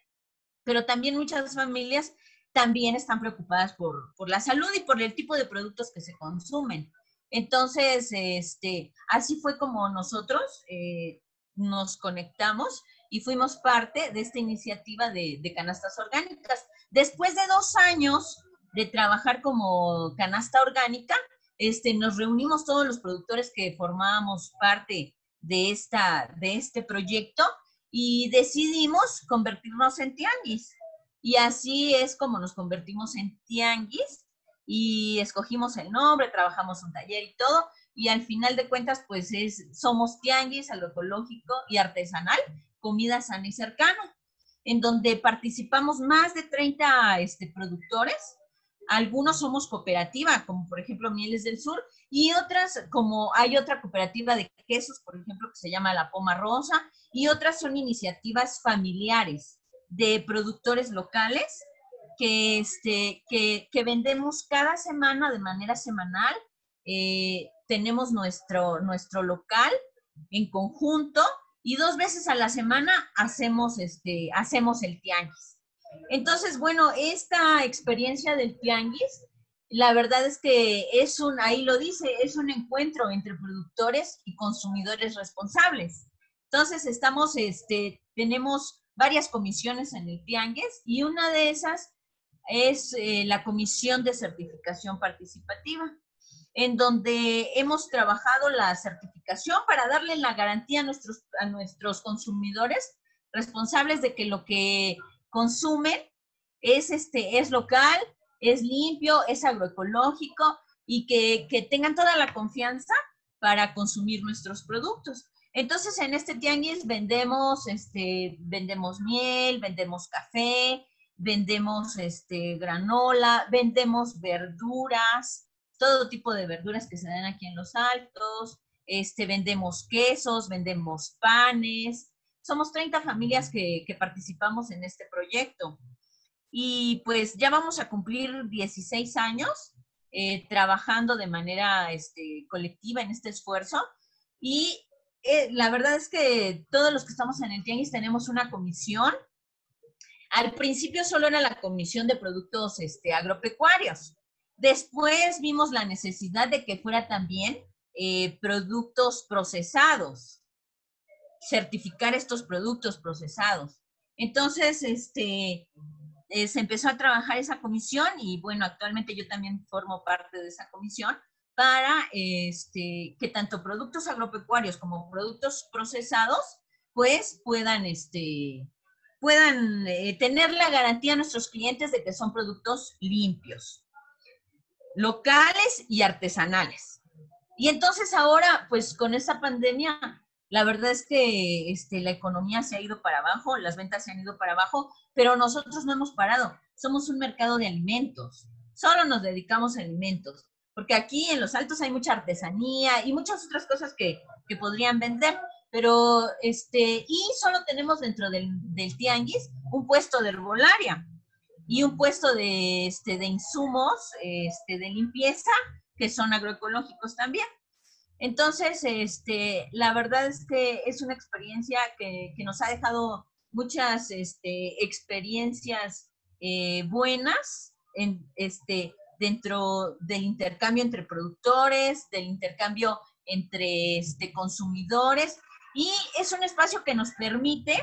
Pero también muchas familias también están preocupadas por, por la salud y por el tipo de productos que se consumen. Entonces, este, así fue como nosotros eh, nos conectamos y fuimos parte de esta iniciativa de, canastas orgánicas. Después de dos años de trabajar como canasta orgánica, este, nos reunimos todos los productores que formábamos parte de, esta, de este proyecto y decidimos convertirnos en tianguis. Y así es como nos convertimos en tianguis y escogimos el nombre, trabajamos un taller y todo. Y al final de cuentas, pues es, somos tianguis, agroecológico y artesanal, comida sana y cercana, en donde participamos más de 30 este, productores algunos somos cooperativa, como por ejemplo Mieles del Sur, y otras, como hay otra cooperativa de quesos, por ejemplo, que se llama La Poma Rosa, y otras son iniciativas familiares de productores locales que, este, vendemos cada semana de manera semanal. Eh, tenemos nuestro, nuestro local en conjunto y dos veces a la semana hacemos, este, hacemos el tianguis. Entonces, bueno, esta experiencia del tianguis, la verdad es que es un, ahí lo dice, es un encuentro entre productores y consumidores responsables. Entonces, estamos, este, tenemos varias comisiones en el tianguis y una de esas es eh, la comisión de certificación participativa, en donde hemos trabajado la certificación para darle la garantía a nuestros, a nuestros consumidores responsables de que lo que consumen es, este, es local, es limpio, es agroecológico y que, que tengan toda la confianza para consumir nuestros productos. Entonces, en este tianguis vendemos, este, vendemos miel, vendemos café, vendemos este, granola, vendemos verduras, todo tipo de verduras que se dan aquí en los altos, este, vendemos quesos, vendemos panes, somos 30 familias que, participamos en este proyecto. Y pues ya vamos a cumplir 16 años eh, trabajando de manera este, colectiva en este esfuerzo. Y eh, la verdad es que todos los que estamos en el Tianguis tenemos una comisión. Al principio solo era la comisión de productos este, agropecuarios. Después vimos la necesidad de que fuera también eh, productos procesados certificar estos productos procesados. Entonces, este, eh, se empezó a trabajar esa comisión y bueno, actualmente yo también formo parte de esa comisión para este, que tanto productos agropecuarios como productos procesados pues puedan, este, puedan eh, tener la garantía a nuestros clientes de que son productos limpios, locales y artesanales. Y entonces ahora, pues con esta pandemia, la verdad es que este, la economía se ha ido para abajo, las ventas se han ido para abajo, pero nosotros no hemos parado. Somos un mercado de alimentos. Solo nos dedicamos a alimentos. Porque aquí en los altos hay mucha artesanía y muchas otras cosas que, que podrían vender. Pero, este, y solo tenemos dentro del, del tianguis un puesto de herbolaria y un puesto de, este, de insumos este, de limpieza que son agroecológicos también. Entonces, este, la verdad es que es una experiencia que, nos ha dejado muchas este, experiencias eh, buenas en, este, dentro del intercambio entre productores, del intercambio entre este, consumidores, y es un espacio que nos permite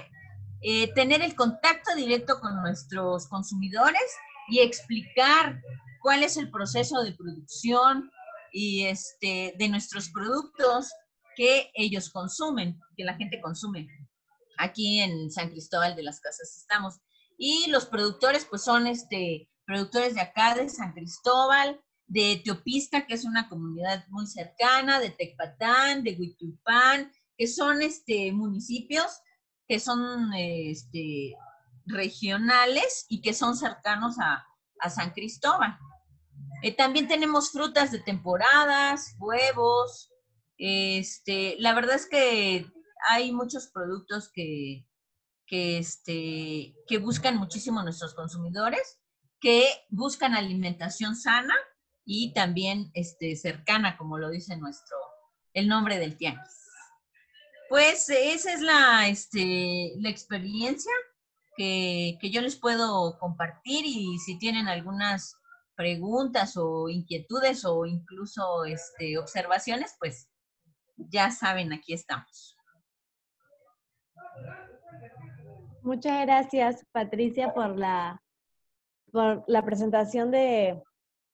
eh, tener el contacto directo con nuestros consumidores y explicar cuál es el proceso de producción, y este, de nuestros productos que ellos consumen, que la gente consume. Aquí en San Cristóbal de las Casas estamos. Y los productores, pues son este, productores de acá, de San Cristóbal, de Teopisca, que es una comunidad muy cercana, de Tecpatán, de Huitulpán, que son este, municipios que son este, regionales y que son cercanos a, San Cristóbal. Eh, también tenemos frutas de temporadas, huevos. Este, la verdad es que hay muchos productos este, que buscan muchísimo nuestros consumidores, que buscan alimentación sana y también cercana, como lo dice nuestro, el nombre del tianguis. Pues esa es la, este, la experiencia que, que yo les puedo compartir y si tienen algunas preguntas o inquietudes o incluso este, observaciones, pues ya saben, aquí estamos. Muchas gracias, Patricia, por la por la presentación de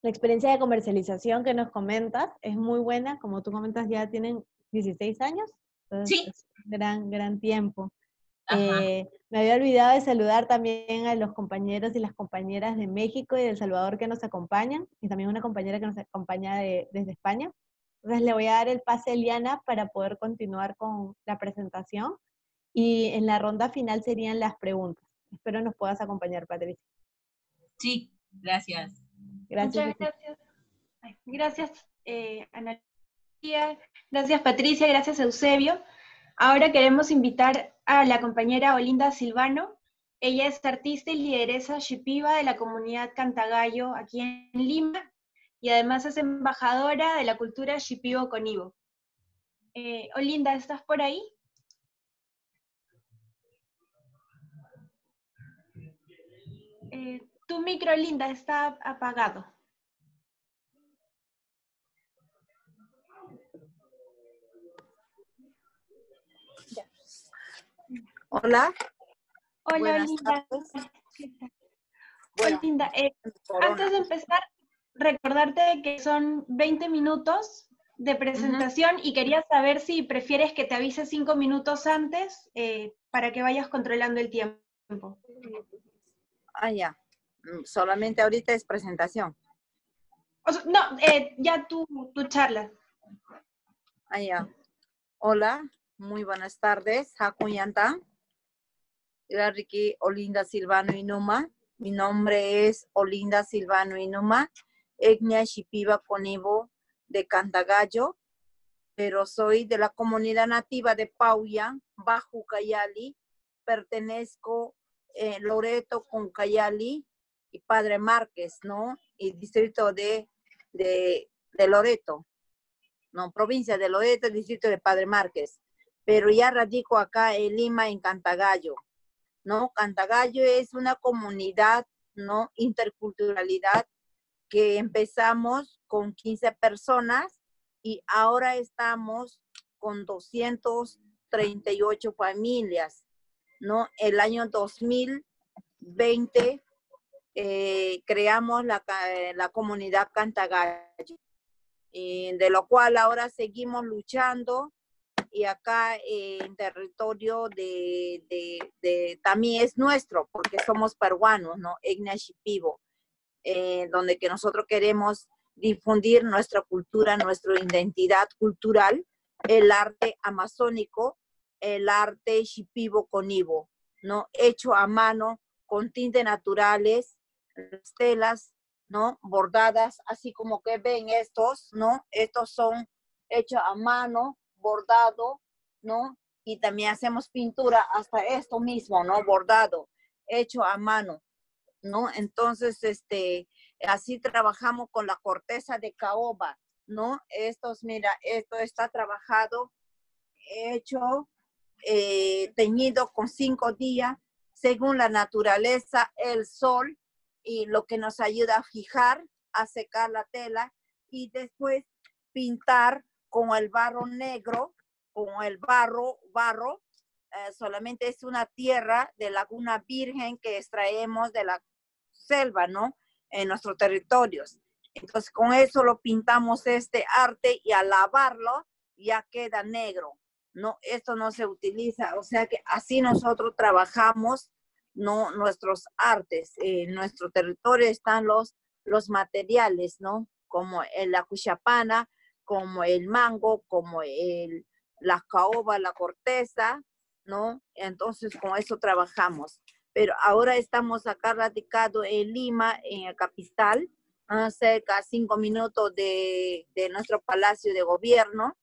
la experiencia de comercialización que nos comentas. Es muy buena, como tú comentas, ya tienen 16 años. Sí. Es un gran, gran tiempo. Eh, me había olvidado de saludar también a los compañeros y las compañeras de México y de El Salvador que nos acompañan, y también una compañera que nos acompaña desde España. Entonces le voy a dar el pase a Eliana para poder continuar con la presentación. Y en la ronda final serían las preguntas. Espero nos puedas acompañar, Patricia. Sí, gracias. Gracias. Muchas gracias. Gracias, eh, Ana Gracias, Patricia. Gracias, Eusebio. Ahora queremos invitar a la compañera Olinda Silvano. Ella es artista y lideresa shipiba de la comunidad Cantagallo aquí en Lima y además es embajadora de la cultura shipibo con Ivo. Eh, Olinda, ¿estás por ahí? Eh, tu micro, Linda, está apagado. Hola. Hola, Linda. Hola, Linda. Eh, antes de empezar, recordarte que son 20 minutos de presentación y quería saber si prefieres que te avise cinco minutos antes eh, para que vayas controlando el tiempo. Ah, ya. Mm, solamente ahorita es presentación. no, eh, ya tu, tu charla. Ah, ya. Hola, muy buenas tardes. Hakuyanta. Ricky Olinda Silvano Inuma. Mi nombre es Olinda Silvano Inuma, etnia Shipiba Conibo de Cantagallo, pero soy de la comunidad nativa de Pauya, Bajo Cayali. Pertenezco eh, Loreto con Cayali y Padre Márquez, ¿no? Y distrito de, de, de Loreto, ¿no? Provincia de Loreto, distrito de Padre Márquez. Pero ya radico acá en Lima, en Cantagallo. ¿No? Cantagallo es una comunidad, ¿no? Interculturalidad que empezamos con 15 personas y ahora estamos con 238 familias, ¿no? El año 2020 eh, creamos la, la, comunidad Cantagallo, de lo cual ahora seguimos luchando y acá en territorio de, de, también es nuestro, porque somos peruanos, ¿no? Ignacipivo, eh, donde que nosotros queremos difundir nuestra cultura, nuestra identidad cultural, el arte amazónico, el arte shipibo conibo, ¿no? Hecho a mano, con tintes naturales, telas, ¿no? Bordadas, así como que ven estos, ¿no? Estos son hechos a mano, bordado, ¿no? Y también hacemos pintura hasta esto mismo, ¿no? Bordado, hecho a mano, ¿no? Entonces, este, así trabajamos con la corteza de caoba, ¿no? Estos, mira, esto está trabajado, hecho, eh, teñido con cinco días, según la naturaleza, el sol, y lo que nos ayuda a fijar, a secar la tela, y después pintar con el barro negro, con el barro, barro, eh, solamente es una tierra de laguna virgen que extraemos de la selva, ¿no? En nuestros territorios. Entonces, con eso lo pintamos este arte y al lavarlo ya queda negro, ¿no? Esto no se utiliza, o sea que así nosotros trabajamos, ¿no? Nuestros artes. En nuestro territorio están los, los materiales, ¿no? Como la cuchapana, como el mango, como el, la caoba, la corteza, ¿no? Entonces con eso trabajamos. Pero ahora estamos acá radicados en Lima, en el capital, a cerca cinco minutos de, de nuestro palacio de gobierno,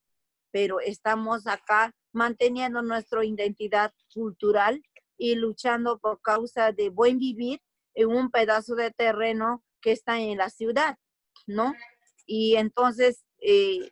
pero estamos acá manteniendo nuestra identidad cultural y luchando por causa de buen vivir en un pedazo de terreno que está en la ciudad, ¿no? Y entonces eh,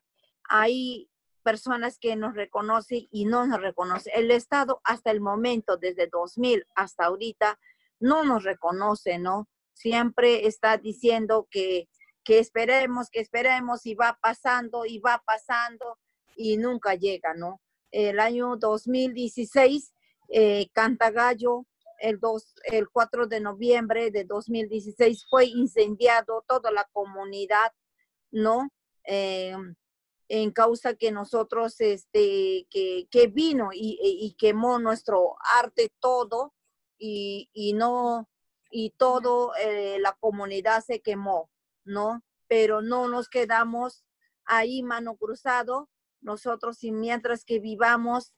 hay personas que nos reconocen y no nos reconocen. El Estado hasta el momento, desde 2000 hasta ahorita, no nos reconoce, ¿no? Siempre está diciendo que, que esperemos, que esperemos y va pasando y va pasando y nunca llega, ¿no? El año 2016, eh, Cantagallo el, dos, el 4 de noviembre de 2016 fue incendiado toda la comunidad, ¿no? Eh, en causa que nosotros, este, que, que vino y, y, quemó nuestro arte todo y, y no, y todo eh, la comunidad se quemó, ¿no? Pero no nos quedamos ahí mano cruzado, nosotros y mientras que vivamos,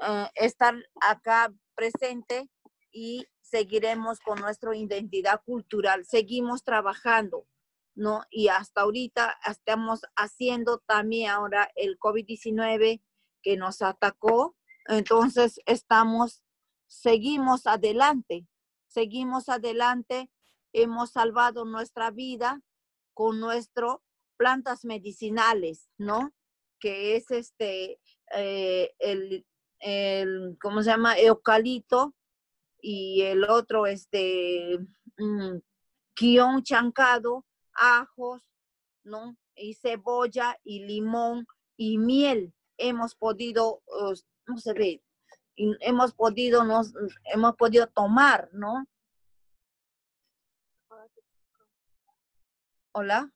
eh, estar acá presente y seguiremos con nuestra identidad cultural, seguimos trabajando, ¿no? Y hasta ahorita estamos haciendo también ahora el COVID-19 que nos atacó, entonces estamos, seguimos adelante, seguimos adelante, hemos salvado nuestra vida con nuestras plantas medicinales, ¿no? Que es este, eh, el, el, ¿cómo se llama? Eucalipto y el otro, este, um, chancado, ajos, ¿no? Y cebolla y limón y miel. Hemos podido, no se ve, hemos podido, nos, hemos podido tomar, ¿no? Hola,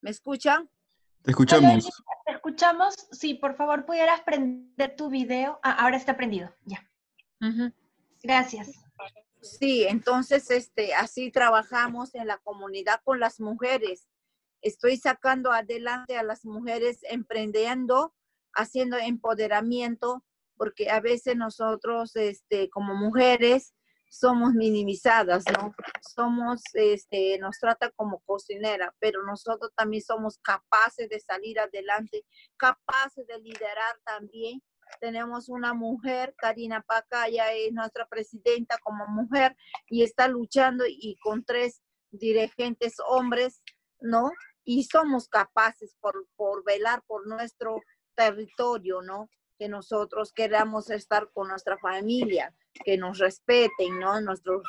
¿me escuchan? Te escuchamos. te escuchamos. Sí, por favor, pudieras prender tu video. Ah, ahora está prendido, ya. Gracias. Sí, entonces este, así trabajamos en la comunidad con las mujeres. Estoy sacando adelante a las mujeres emprendiendo, haciendo empoderamiento, porque a veces nosotros este, como mujeres somos minimizadas, ¿no? Somos, este, nos trata como cocinera, pero nosotros también somos capaces de salir adelante, capaces de liderar también tenemos una mujer, Karina Pacaya es nuestra presidenta como mujer y está luchando y con tres dirigentes hombres, ¿no? Y somos capaces por, por velar por nuestro territorio, ¿no? Que nosotros queramos estar con nuestra familia, que nos respeten, ¿no? Nuestro,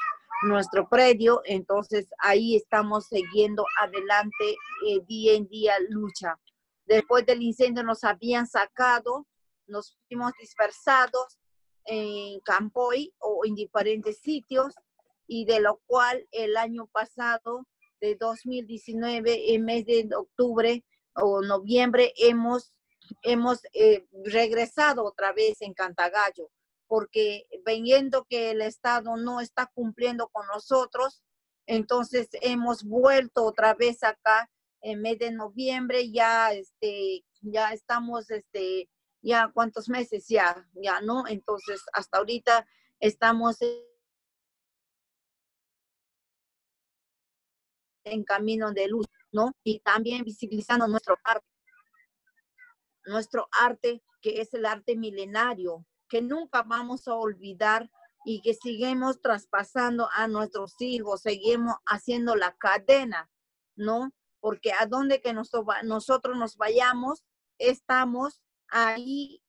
nuestro predio, entonces ahí estamos siguiendo adelante eh, día en día lucha. Después del incendio nos habían sacado, nos fuimos dispersados en Campoy o en diferentes sitios y de lo cual el año pasado de 2019, en mes de octubre o noviembre, hemos, hemos eh, regresado otra vez en Cantagallo, porque viendo que el Estado no está cumpliendo con nosotros, entonces hemos vuelto otra vez acá en mes de noviembre, ya, este, ya estamos este, ya cuántos meses ya, ya, ¿no? Entonces, hasta ahorita estamos en camino de luz, ¿no? Y también visibilizando nuestro arte, nuestro arte que es el arte milenario, que nunca vamos a olvidar y que seguimos traspasando a nuestros hijos, seguimos haciendo la cadena, ¿no? Porque a donde que nosotros nos vayamos, estamos ahí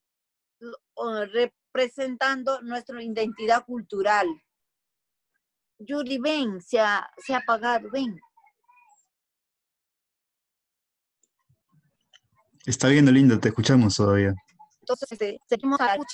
representando nuestra identidad cultural. Yuri, ven, se ha, se ha apagado, ven. Está bien, linda, te escuchamos todavía. Entonces, este, seguimos a la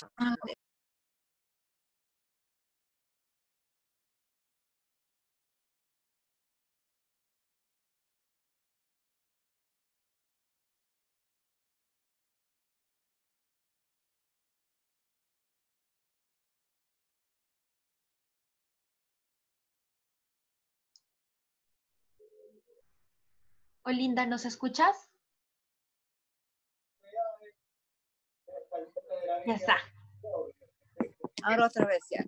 Olinda, ¿nos escuchas? Ya está. Ahora otra vez ya.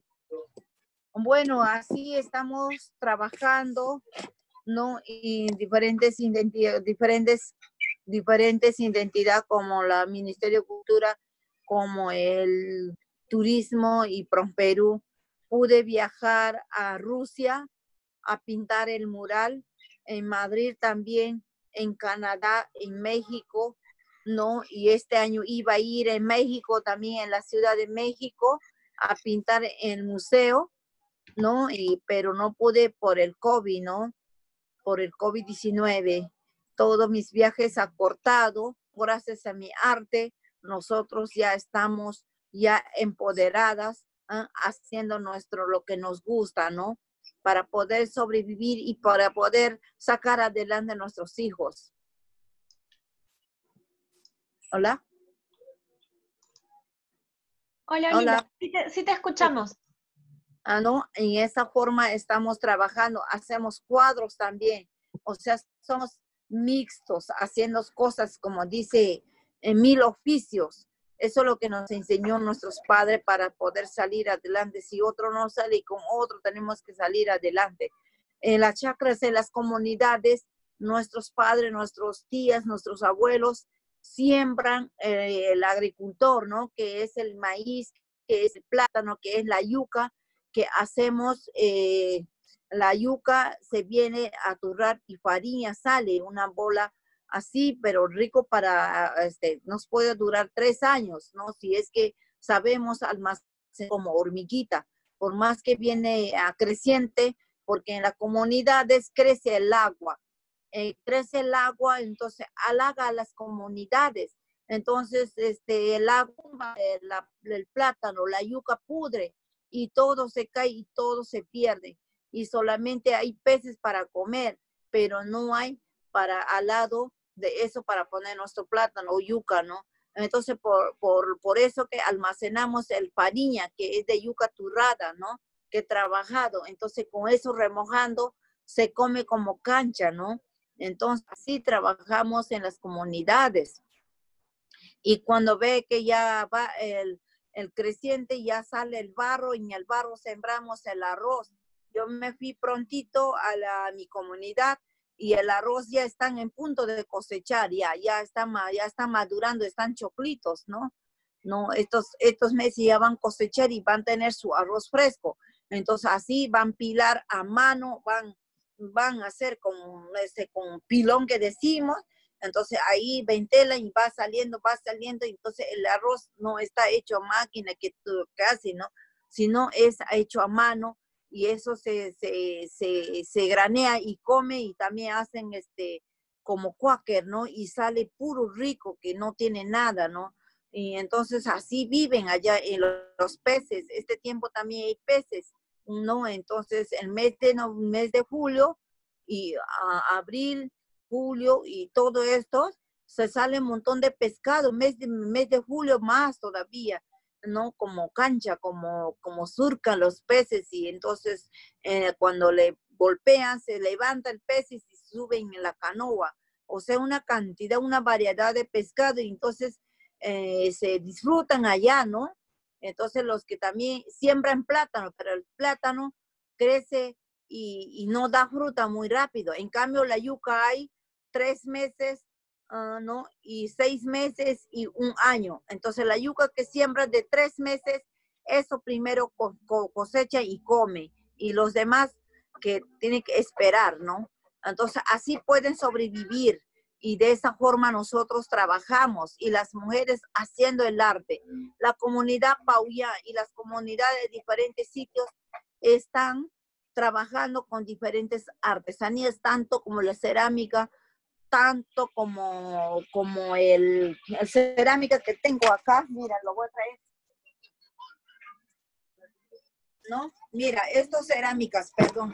Bueno, así estamos trabajando, ¿no? Y diferentes identidades, diferentes, diferentes identidades como la Ministerio de Cultura, como el turismo y Perú. Pude viajar a Rusia a pintar el mural en Madrid también, en Canadá, en México, ¿no? Y este año iba a ir en México también, en la Ciudad de México, a pintar en el museo, ¿no? Y, pero no pude por el COVID, ¿no? Por el COVID-19. Todos mis viajes cortado gracias a mi arte. Nosotros ya estamos ya empoderadas, ah, haciendo nuestro, lo que nos gusta, ¿no? Para poder sobrevivir y para poder sacar adelante a nuestros hijos. Hola. Hola, Hola. Linda. Sí te, sí te escuchamos. Ah, ¿no? En esa forma estamos trabajando, hacemos cuadros también, o sea, somos mixtos, haciendo cosas como dice en mil oficios. Eso es lo que nos enseñó nuestros padres para poder salir adelante. Si otro no sale con otro tenemos que salir adelante. En las chacras, en las comunidades, nuestros padres, nuestros tías, nuestros abuelos siembran eh, el agricultor, ¿no? Que es el maíz, que es el plátano, que es la yuca, que hacemos, eh, la yuca se viene a turrar y farina sale una bola así, pero rico para, este, nos puede durar tres años, ¿no? Si es que sabemos almacenar como hormiguita, por más que viene a creciente, porque en las comunidades crece el agua, eh, crece el agua, entonces halaga a las comunidades. Entonces, este, el agua, eh, la- el plátano, la yuca pudre y todo se cae y todo se pierde. Y solamente hay peces para comer, pero no hay para al lado de eso para poner nuestro plátano o yuca, ¿no? Entonces, por, por, por eso que almacenamos el pariña, que es de yuca turrada, ¿no? Que trabajado. Entonces, con eso remojando, se come como cancha, ¿no? Entonces, así trabajamos en las comunidades. Y cuando ve que ya va el, el creciente, ya sale el barro y en el barro sembramos el arroz. Yo me fui prontito a, la, a mi comunidad y el arroz ya están en punto de cosechar, ya, ya está, ma- ya está madurando, están choclitos, ¿no? No, estos, estos meses ya van a cosechar y van a tener su arroz fresco. Entonces así van pilar a mano, van, van a hacer con este, con pilón que decimos. Entonces ahí ventela y va saliendo, va saliendo. Entonces el arroz no está hecho a máquina que tú casi, ¿no? Sino es hecho a mano y eso se, se, se, granea y come y también hacen este como quaker, ¿no? Y sale puro rico que no tiene nada, ¿no? Y entonces así viven allá en lo- los peces. Este tiempo también hay peces, ¿no? Entonces el mes de, no- mes de julio y abril, julio y todo esto, se sale un montón de pescado. Mes de, mes de julio más todavía. ¿No? Como cancha, como, como surcan los peces y entonces eh, cuando le golpean se levanta el pez y suben en la canoa. O sea, una cantidad, una variedad de pescado y entonces eh, se disfrutan allá, ¿no? Entonces los que también siembran plátano, pero el plátano crece y no da fruta muy rápido. En cambio, la yuca hay tres meses ah, ¿no? Y seis meses y un año. Entonces la yuca que siembra de tres meses, eso primero co- co- cosecha y come. Y los demás que tienen que esperar, ¿no? Entonces así pueden sobrevivir. Y de esa forma nosotros trabajamos y las mujeres haciendo el arte. La comunidad Pauya y las comunidades de diferentes sitios están trabajando con diferentes artesanías, tanto como la cerámica, tanto como, como el, el cerámica que tengo acá. Mira, lo voy a traer. ¿No? Mira, estos cerámicas, perdón.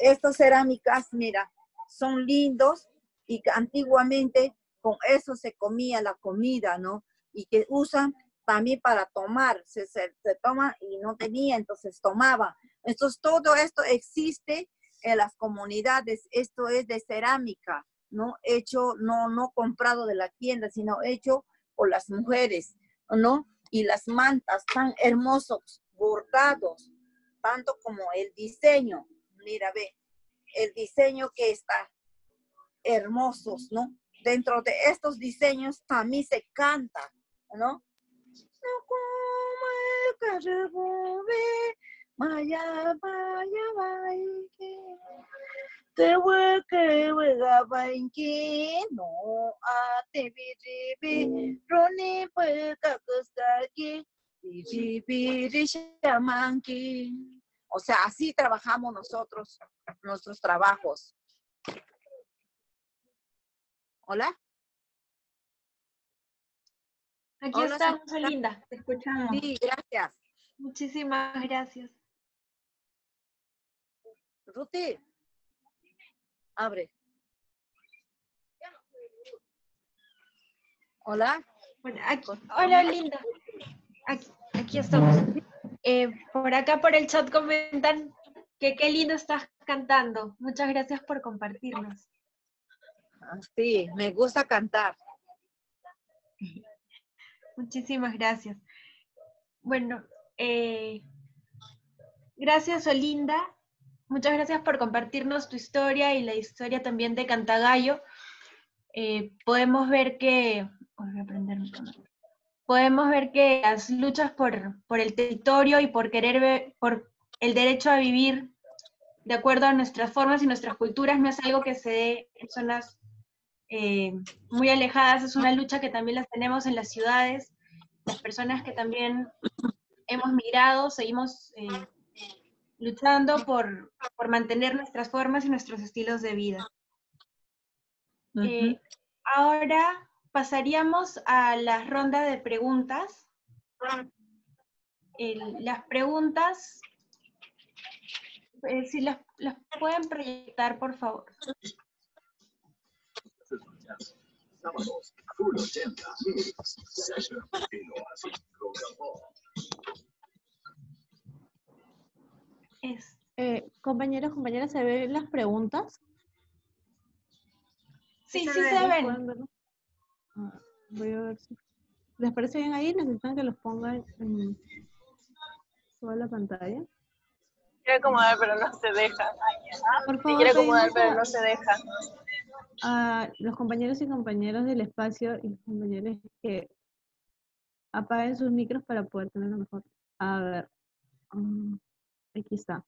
Estos cerámicas, mira, son lindos y que antiguamente con eso se comía la comida, ¿no? Y que usan también para tomar, se, se, se toma y no tenía, entonces tomaba. Entonces todo esto existe en las comunidades, esto es de cerámica, ¿no? Hecho, no, no comprado de la tienda, sino hecho por las mujeres, ¿no? Y las mantas tan hermosos, bordados, tanto como el diseño, mira, ve, el diseño que está hermosos, ¿no? Dentro de estos diseños también se canta, ¿no? Maya, maya, baiki. Te weke wega baiki. No, a te biri bi. Roni peka kustaki. Biri biri shamanki. O sea, así trabajamos nosotros, nuestros trabajos. Hola. Aquí Hola, estamos, linda. Te escuchamos. Sí, gracias. Muchísimas gracias. Ruti, abre. Hola. Bueno, aquí- hola, Linda. Aquí, aquí estamos. Eh, por acá, por el chat, comentan que qué lindo estás cantando. Muchas gracias por compartirnos. Ah, Sí, me gusta cantar. Muchísimas gracias. Bueno, eh, gracias Olinda. Muchas gracias por compartirnos tu historia y la historia también de Cantagallo. Eh, podemos ver que... voy a. Podemos ver que las luchas por, por el territorio y por querer por el derecho a vivir de acuerdo a nuestras formas y nuestras culturas no es algo que se dé en zonas eh, muy alejadas, es una lucha que también las tenemos en las ciudades, las personas que también hemos migrado, seguimos eh, luchando por, por mantener nuestras formas y nuestros estilos de vida. Eh, ahora pasaríamos a la ronda de preguntas. El- las preguntas, eh, si las, las pueden proyectar, por favor. Sábados, 180 Session en Oasis Programó. Es, Eh, compañeros, compañeras, ¿se ven las preguntas? sí, sí ¿Sí se ven. Ah, voy a ver si... ¿Les parece bien ahí? ¿Necesitan que los pongan en toda la pantalla? Quiere acomodar, pero no se deja. Por Sí favor, quiere acomodar, pero no se deja. a los compañeros y compañeras del espacio y los compañeros que apaguen sus micros para poder tenerlo mejor. A ver, mm, aquí está.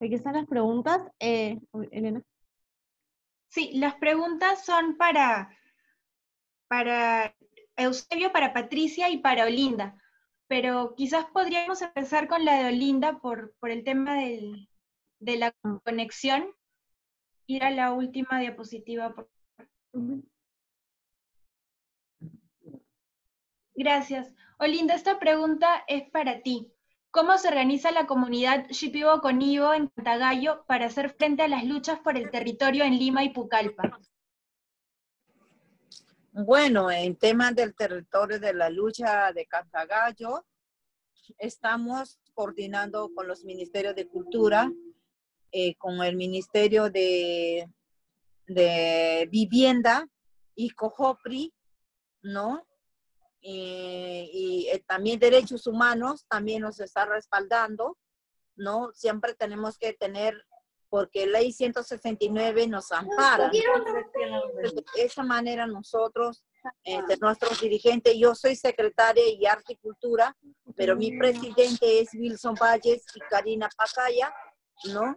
Aquí están las preguntas. Eh, Elena. Sí, las preguntas son para, para Eusebio, para Patricia y para Olinda. Pero quizás podríamos empezar con la de Olinda por, por el tema del- de la Ah. conexión. Ir a la última diapositiva. por-. Gracias. Olinda, esta pregunta es para ti. ¿Cómo se organiza la comunidad Shipibo Conibo en Cantagallo para hacer frente a las luchas por el territorio en Lima y Pucallpa? Bueno, en temas del territorio de la lucha de Cantagallo, estamos coordinando con los ministerios de cultura, eh, con el ministerio de, de vivienda y COJOPRI, ¿no? Y, y, eh, también derechos humanos también nos está respaldando, ¿no? Siempre tenemos que tener, porque ley 169 nos ampara. Entonces, de esa manera nosotros, entre nuestros dirigentes, yo soy secretaria y arte y cultura, pero mi presidente es Wilson Valles y Karina Pacaya, ¿no?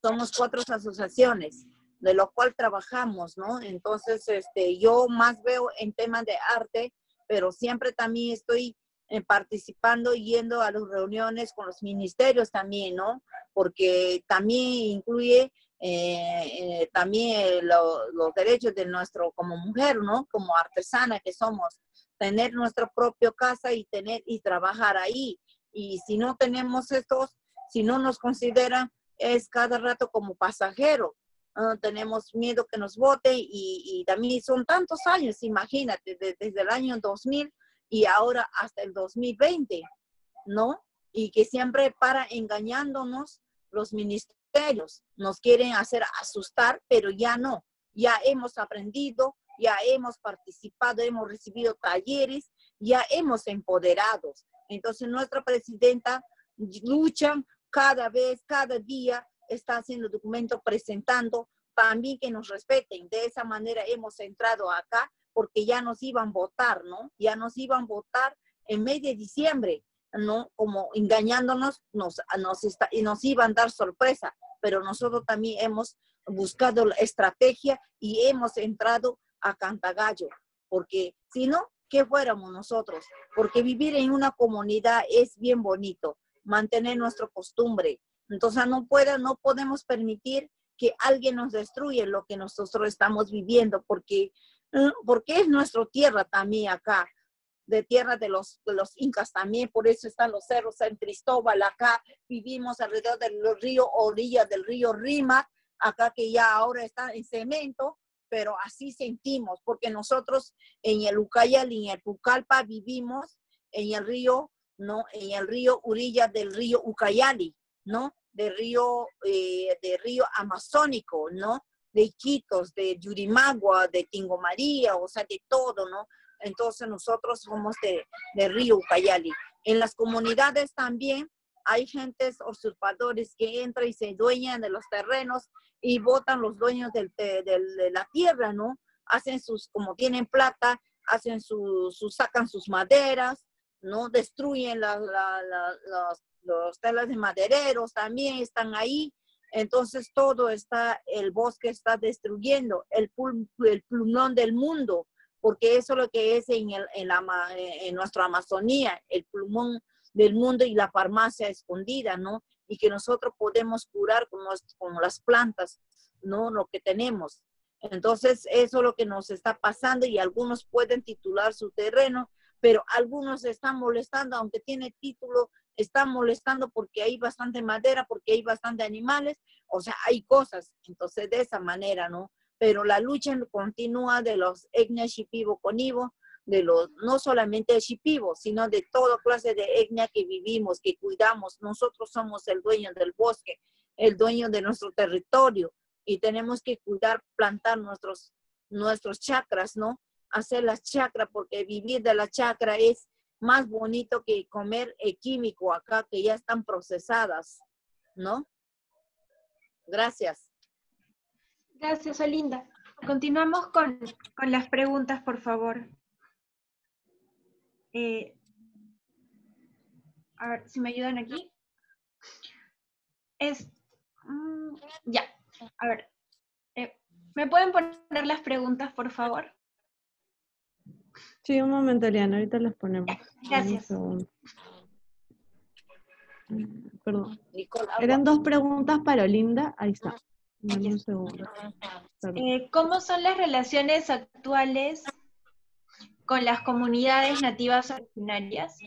Somos cuatro asociaciones de lo cual trabajamos, ¿no? Entonces, este, yo más veo en temas de arte, pero siempre también estoy eh, participando, yendo a las reuniones con los ministerios también, ¿no? Porque también incluye eh, eh, también lo- los derechos de nuestro, como mujer, ¿no? Como artesana que somos, tener nuestra propia casa y tener y trabajar ahí. Y si no tenemos estos, si no nos consideran, es cada rato como pasajero. Ah, tenemos miedo que nos voten y, y también son tantos años, imagínate, de- desde el año 2000 y ahora hasta el 2020, ¿no? Y que siempre para engañándonos los ministerios, nos quieren hacer asustar, pero ya no, ya hemos aprendido, ya hemos participado, hemos recibido talleres, ya hemos empoderado. Entonces nuestra presidenta lucha cada vez, cada día, está haciendo documentos presentando también que nos respeten. De esa manera hemos entrado acá porque ya nos iban a votar, ¿no? Ya nos iban a votar en mes de diciembre, ¿no? Como engañándonos, nos, nos, está- y nos iban a dar sorpresa, pero nosotros también hemos buscado la estrategia y hemos entrado a Cantagallo, porque si no, ¿qué fuéramos nosotros? Porque vivir en una comunidad es bien bonito, mantener nuestra costumbre. Entonces no puede, no podemos permitir que alguien nos destruya lo que nosotros estamos viviendo, porque, eh, porque es nuestra tierra también acá. de tierra de los, de los incas también, por eso están los cerros San Cristóbal, acá vivimos alrededor del río, orilla del río Rima, acá que ya ahora está en cemento, pero así sentimos, porque nosotros en el Ucayal y en el Pucallpa vivimos en el río, ¿no? En el río, orilla del río Ucayali, ¿no? De río, eh, de río amazónico, ¿no? De Iquitos, de Yurimagua, de Tingo María, o sea, de todo, ¿no? Entonces nosotros somos de, de río Ucayali. En las comunidades también hay gentes usurpadores que entran y se dueñan de los terrenos y votan los dueños del, de, la tierra, ¿no? Hacen sus, como tienen plata, hacen sus, sus sacan sus maderas, ¿no? Destruyen las, la, la, las, los telas de madereros también están ahí. Entonces todo está, el bosque está destruyendo, el, pul, plumón del mundo, porque eso es lo que es en, el, en, la, en nuestra Amazonía, el pulmón del mundo y la farmacia escondida, ¿no? Y que nosotros podemos curar con, los, con las plantas, ¿no? Lo que tenemos. Entonces, eso es lo que nos está pasando y algunos pueden titular su terreno, pero algunos están molestando, aunque tiene título, están molestando porque hay bastante madera, porque hay bastante animales, o sea, hay cosas. Entonces, de esa manera, ¿no? Pero la lucha continúa de los etnias shipibo con Ivo, de los, no solamente shipibo, sino de toda clase de etnia que vivimos, que cuidamos. Nosotros somos el dueño del bosque, el dueño de nuestro territorio y tenemos que cuidar, plantar nuestros, nuestros chakras, ¿no? Hacer las chakras, porque vivir de la chakra es más bonito que comer el químico acá, que ya están procesadas, ¿no? Gracias. Gracias, Olinda. Continuamos con, con las preguntas, por favor. Eh, a ver si me ayudan aquí. Es, mm, ya, a ver. Eh, ¿Me pueden poner las preguntas, por favor? Sí, un momento, Eliana, ahorita las ponemos. Gracias. Perdón. Eran dos preguntas para Olinda. Ahí está. Aquí Un está. segundo. Eh, ¿Cómo son las relaciones actuales con las comunidades nativas originarias?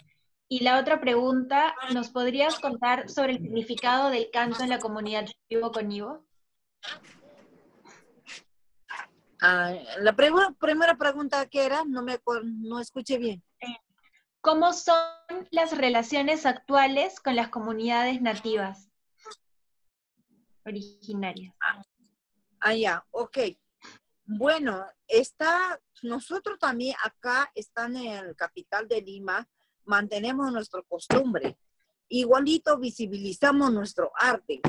Y la otra pregunta, ¿nos podrías contar sobre el significado del canto en la comunidad vivo con Ivo? Ah, la primera pregunta que era, no me acuerdo, no escuché bien. ¿Cómo son las relaciones actuales con las comunidades nativas originarias? Ah, ya, ok. Bueno, está, nosotros también acá, están en el capital de Lima, mantenemos nuestra costumbre. Igualito visibilizamos nuestro arte.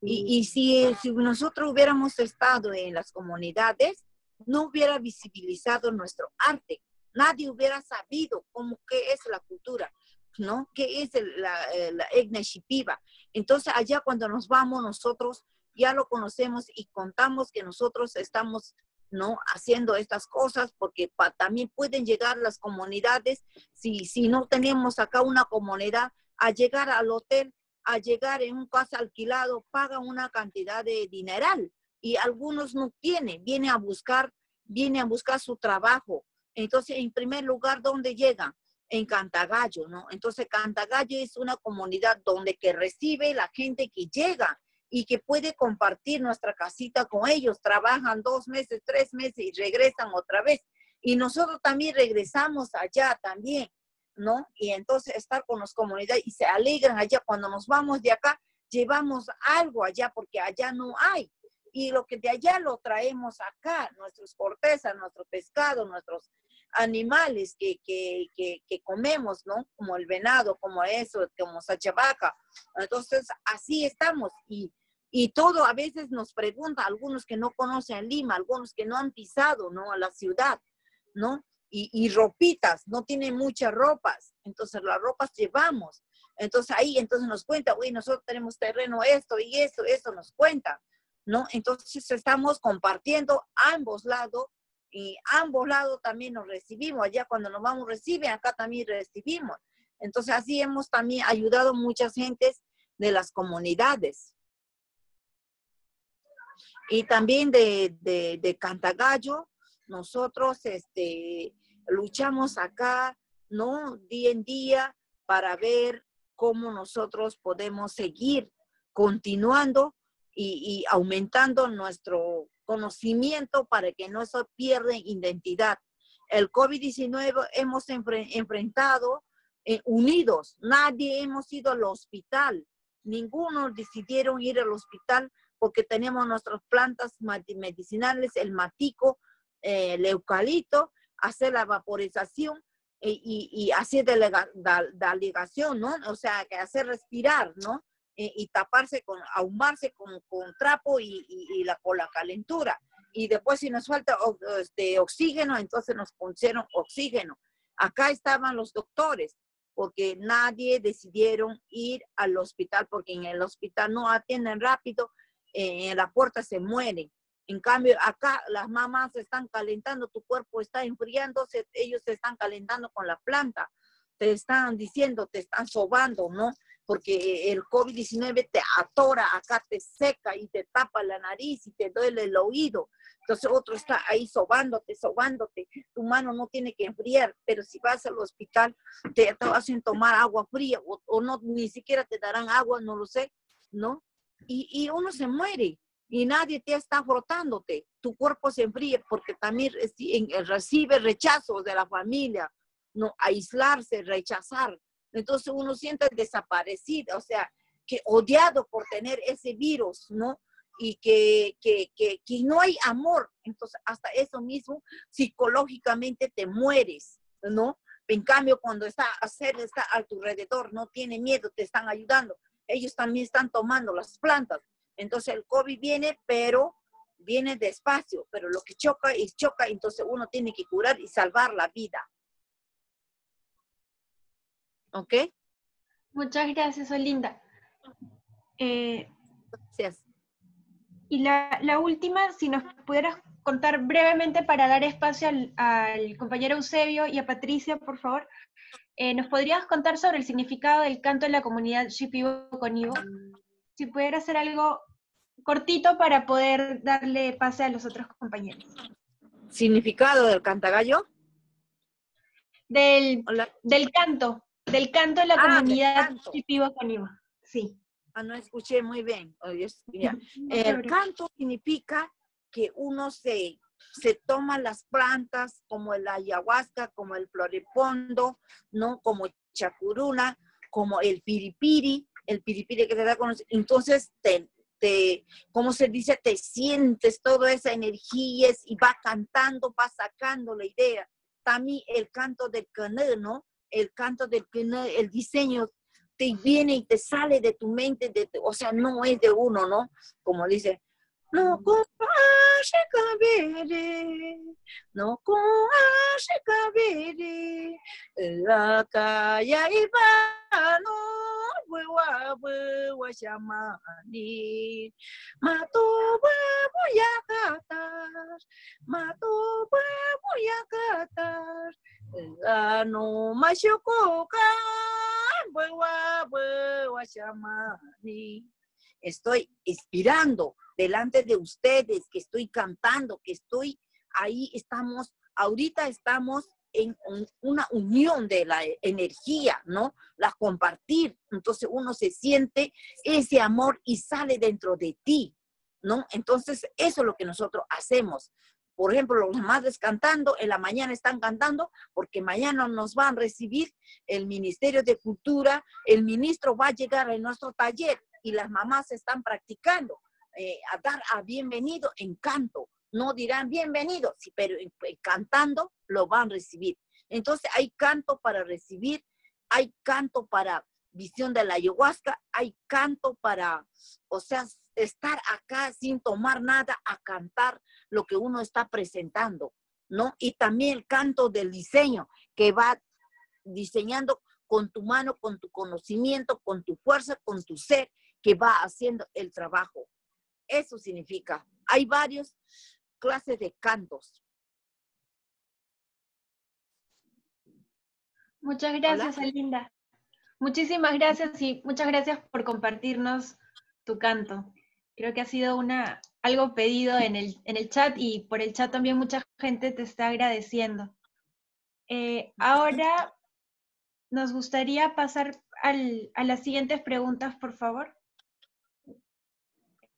Y, y si, si nosotros hubiéramos estado en las comunidades, no hubiera visibilizado nuestro arte. Nadie hubiera sabido cómo qué es la cultura, ¿no? ¿Qué es la, eh, la? Entonces, allá cuando nos vamos nosotros, ya lo conocemos y contamos que nosotros estamos ¿no? Haciendo estas cosas porque pa- también pueden llegar las comunidades, si, si no tenemos acá una comunidad, a llegar al hotel, a llegar en un casa alquilado, pagan una cantidad de dineral y algunos no tienen, vienen a buscar, vienen a buscar su trabajo. Entonces, en primer lugar, ¿dónde llegan? En Cantagallo, ¿no? Entonces, Cantagallo es una comunidad donde que recibe la gente que llega y que puede compartir nuestra casita con ellos. Trabajan dos meses, tres meses y regresan otra vez. Y nosotros también regresamos allá también, ¿no? Y entonces estar con las comunidades y se alegran allá. Cuando nos vamos de acá, llevamos algo allá porque allá no hay. Y lo que de allá lo traemos acá, nuestros cortezas, nuestro pescado, nuestros animales que, que, que, que comemos, ¿no? Como el venado, como eso, como sachabaca. Entonces, así estamos. Y, y todo a veces nos pregunta, algunos que no conocen Lima, algunos que no han pisado, ¿no? A la ciudad, ¿no? Y, y ropitas, no tienen muchas ropas. Entonces, las ropas llevamos. Entonces, ahí, entonces nos cuenta, uy, nosotros tenemos terreno esto y esto, esto nos cuenta, ¿no? Entonces, estamos compartiendo ambos lados y ambos lados también nos recibimos. Allá cuando nos vamos reciben, acá también recibimos. Entonces así hemos también ayudado muchas gentes de las comunidades. Y también de, de, de Cantagallo, nosotros este, luchamos acá, ¿no? Día en día para ver cómo nosotros podemos seguir continuando y, y aumentando nuestro conocimiento para que no se pierda identidad. El COVID-19 hemos enfre- enfrentado eh, unidos, nadie hemos ido al hospital, ninguno decidieron ir al hospital porque tenemos nuestras plantas medicinales, el matico, eh, el eucalipto, hacer la vaporización e- y, y hacer delega- da- ¿no? O sea, que hacer respirar, ¿no? Eh, y taparse con, ahumarse con, con trapo y, y- y la, con la calentura. Y después si nos falta o- este, oxígeno, entonces nos pusieron oxígeno. Acá estaban los doctores, porque nadie decidieron ir al hospital, porque en el hospital no atienden rápido, eh, en la puerta se mueren. En cambio, acá las mamás están calentando, tu cuerpo está enfriándose, ellos se están calentando con la planta, te están diciendo, te están sobando, ¿no? Porque el COVID-19 te atora, acá te seca y te tapa la nariz y te duele el oído. Entonces otro está ahí sobándote, sobándote. Tu mano no tiene que enfriar, pero si vas al hospital te, te hacen tomar agua fría o, no, ni siquiera te darán agua, no lo sé, ¿no? Y, uno se muere y nadie te está frotándote. Tu cuerpo se enfría porque también recibe rechazos de la familia, no aislarse, rechazar. Entonces uno siente desaparecido, o sea, que odiado por tener ese virus, ¿no? Y que, que, que, que no hay amor. Entonces, hasta eso mismo, psicológicamente te mueres, ¿no? En cambio, cuando está hacer, está a tu alrededor, no tiene miedo, te están ayudando. Ellos también están tomando las plantas. Entonces, el COVID viene, pero viene despacio, pero lo que choca y choca, entonces uno tiene que curar y salvar la vida. ¿Ok? Muchas gracias, Olinda. Eh, Gracias. y la, la última, si nos pudieras contar brevemente para dar espacio al, al compañero Eusebio y a Patricia, por favor, eh, ¿nos podrías contar sobre el significado del canto en la comunidad Shipibo Conibo? Si pudiera hacer algo cortito para poder darle pase a los otros compañeros. ¿Significado del cantagallo? Del, Hola. del canto, del canto en la Ah, comunidad. Shipibo. Sí. Ah, no escuché muy bien. Oh, te El canto significa que uno se, se toma las plantas como el ayahuasca, como el floripondo, ¿no? Como chacuruna, como el piripiri, el piripiri que te da con... Entonces, te, te, ¿cómo se dice? Te sientes toda esa energía y va cantando, va sacando la idea. También el canto del cané, ¿no? El canto del cané, el diseño te viene y te sale de tu mente, de o sea, no es de uno, ¿no? Como dice, Nukun aşık biri, nukun aşık biri, lakaya ibanu bwa bwa şamani. Matu bwa ya katar, matu bwa ya katar, lanu masyukukan bwa bwa şamani. Estoy inspirando delante de ustedes, que estoy cantando, que estoy ahí, estamos, ahorita estamos en un- una unión de la energía, ¿no? La compartir. Entonces uno se siente ese amor y sale dentro de ti, ¿no? Entonces eso es lo que nosotros hacemos. Por ejemplo, los madres cantando, en la mañana están cantando porque mañana nos van a recibir el Ministerio de Cultura, el ministro va a llegar a nuestro taller y las mamás están practicando eh, a dar a bienvenido en canto. No dirán bienvenido, sí, pero cantando lo van a recibir. Entonces hay canto para recibir, hay canto para visión de la ayahuasca, hay canto para, o sea, estar acá sin tomar nada a cantar lo que uno está presentando, ¿no? Y también el canto del diseño que va diseñando con tu mano, con tu conocimiento, con tu fuerza, con tu ser, que va haciendo el trabajo. Eso significa. Hay varias clases de cantos. Muchas gracias, Alinda. Muchísimas gracias y muchas gracias por compartirnos tu canto. Creo que ha sido una, algo pedido en el, en el chat y por el chat también mucha gente te está agradeciendo. Eh, ahora nos gustaría pasar al- a las siguientes preguntas, por favor.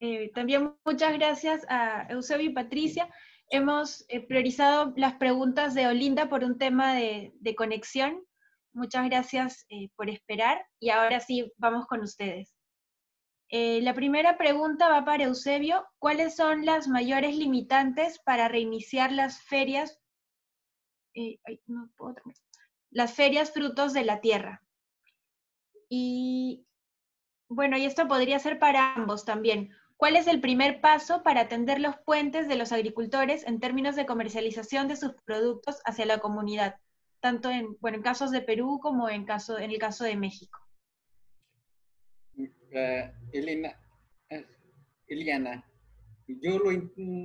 Eh, también muchas gracias a Eusebio y Patricia. Hemos eh, priorizado las preguntas de Olinda por un tema de, de conexión. Muchas gracias eh, por esperar y ahora sí, vamos con ustedes. Eh, la primera pregunta va para Eusebio. ¿Cuáles son las mayores limitantes para reiniciar las ferias? eh, ay, no puedo. Las ferias frutos de la tierra. Y bueno, y esto podría ser para ambos también. ¿Cuál es el primer paso para atender los puentes de los agricultores en términos de comercialización de sus productos hacia la comunidad? Tanto en, bueno, en casos de Perú como en, caso, en el caso de México. Eh, Elena, eh, Eliana, ¿yo lo,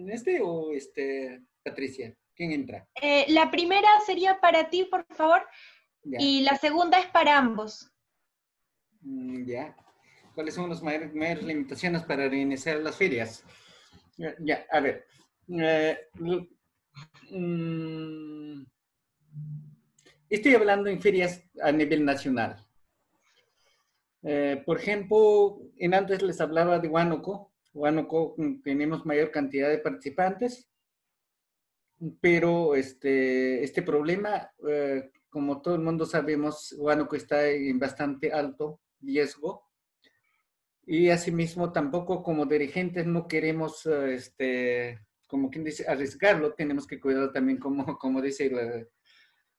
este o este, Patricia? ¿Quién entra? Eh, la primera sería para ti, por favor, Ya. y la segunda es para ambos. Mm, Ya. ¿Cuáles son las mayores, mayores limitaciones para reiniciar las ferias? Ya, ya, a ver. Eh, mm, estoy hablando en ferias a nivel nacional. Eh, por ejemplo, en antes les hablaba de Huánuco. Huánuco mm, tenemos mayor cantidad de participantes, pero este, este problema, eh, como todo el mundo sabemos, Huánuco está en bastante alto riesgo. Y asimismo, tampoco como dirigentes no queremos, eh, este, como quien dice, arriesgarlo. Tenemos que cuidar también, como, como dice la,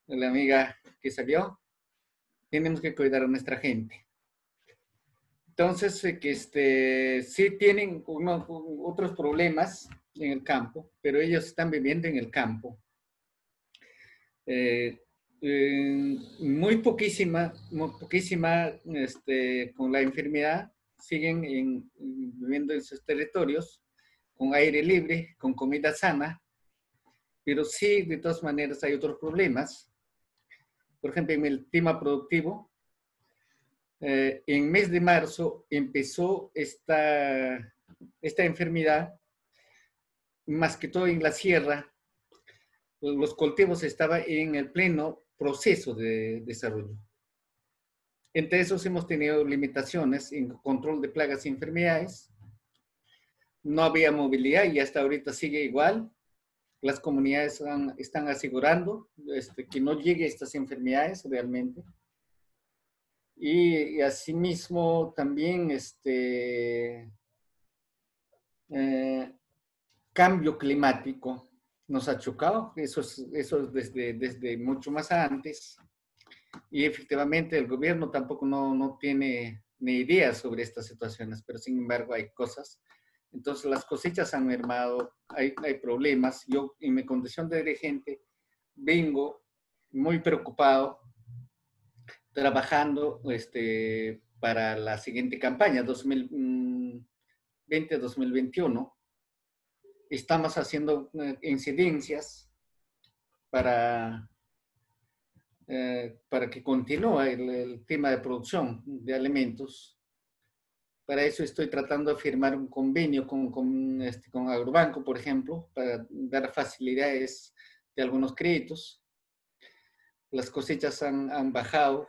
la amiga que salió, tenemos que cuidar a nuestra gente. Entonces, eh, que este, sí tienen uno- otros problemas en el campo, pero ellos están viviendo en el campo. Eh, eh, muy poquísima, muy poquísima este, con la enfermedad, siguen en- en- viviendo en sus territorios, con aire libre, con comida sana, pero sí, de todas maneras, hay otros problemas. Por ejemplo, en el tema productivo, eh, en mes de marzo empezó esta, esta enfermedad, más que todo en la sierra, los cultivos estaban en el pleno proceso de desarrollo. Entre esos hemos tenido limitaciones en control de plagas y enfermedades. No había movilidad y hasta ahorita sigue igual. Las comunidades están asegurando este, que no llegue estas enfermedades realmente. Y, y asimismo también este, eh, cambio climático nos ha chocado, eso es, eso es desde, desde mucho más antes. Y efectivamente el gobierno tampoco no, no tiene ni idea sobre estas situaciones, pero sin embargo hay cosas. Entonces las cosechas han mermado, hay, hay problemas. Yo en mi condición de dirigente vengo muy preocupado trabajando este, para la siguiente campaña, mm, 2020-2021. Estamos haciendo eh, incidencias para, eh, para que continúe el, tema de producción de alimentos. Para eso estoy tratando de firmar un convenio con, con, este, Agrobanco, por ejemplo, para dar facilidades de algunos créditos. Las cosechas han, han bajado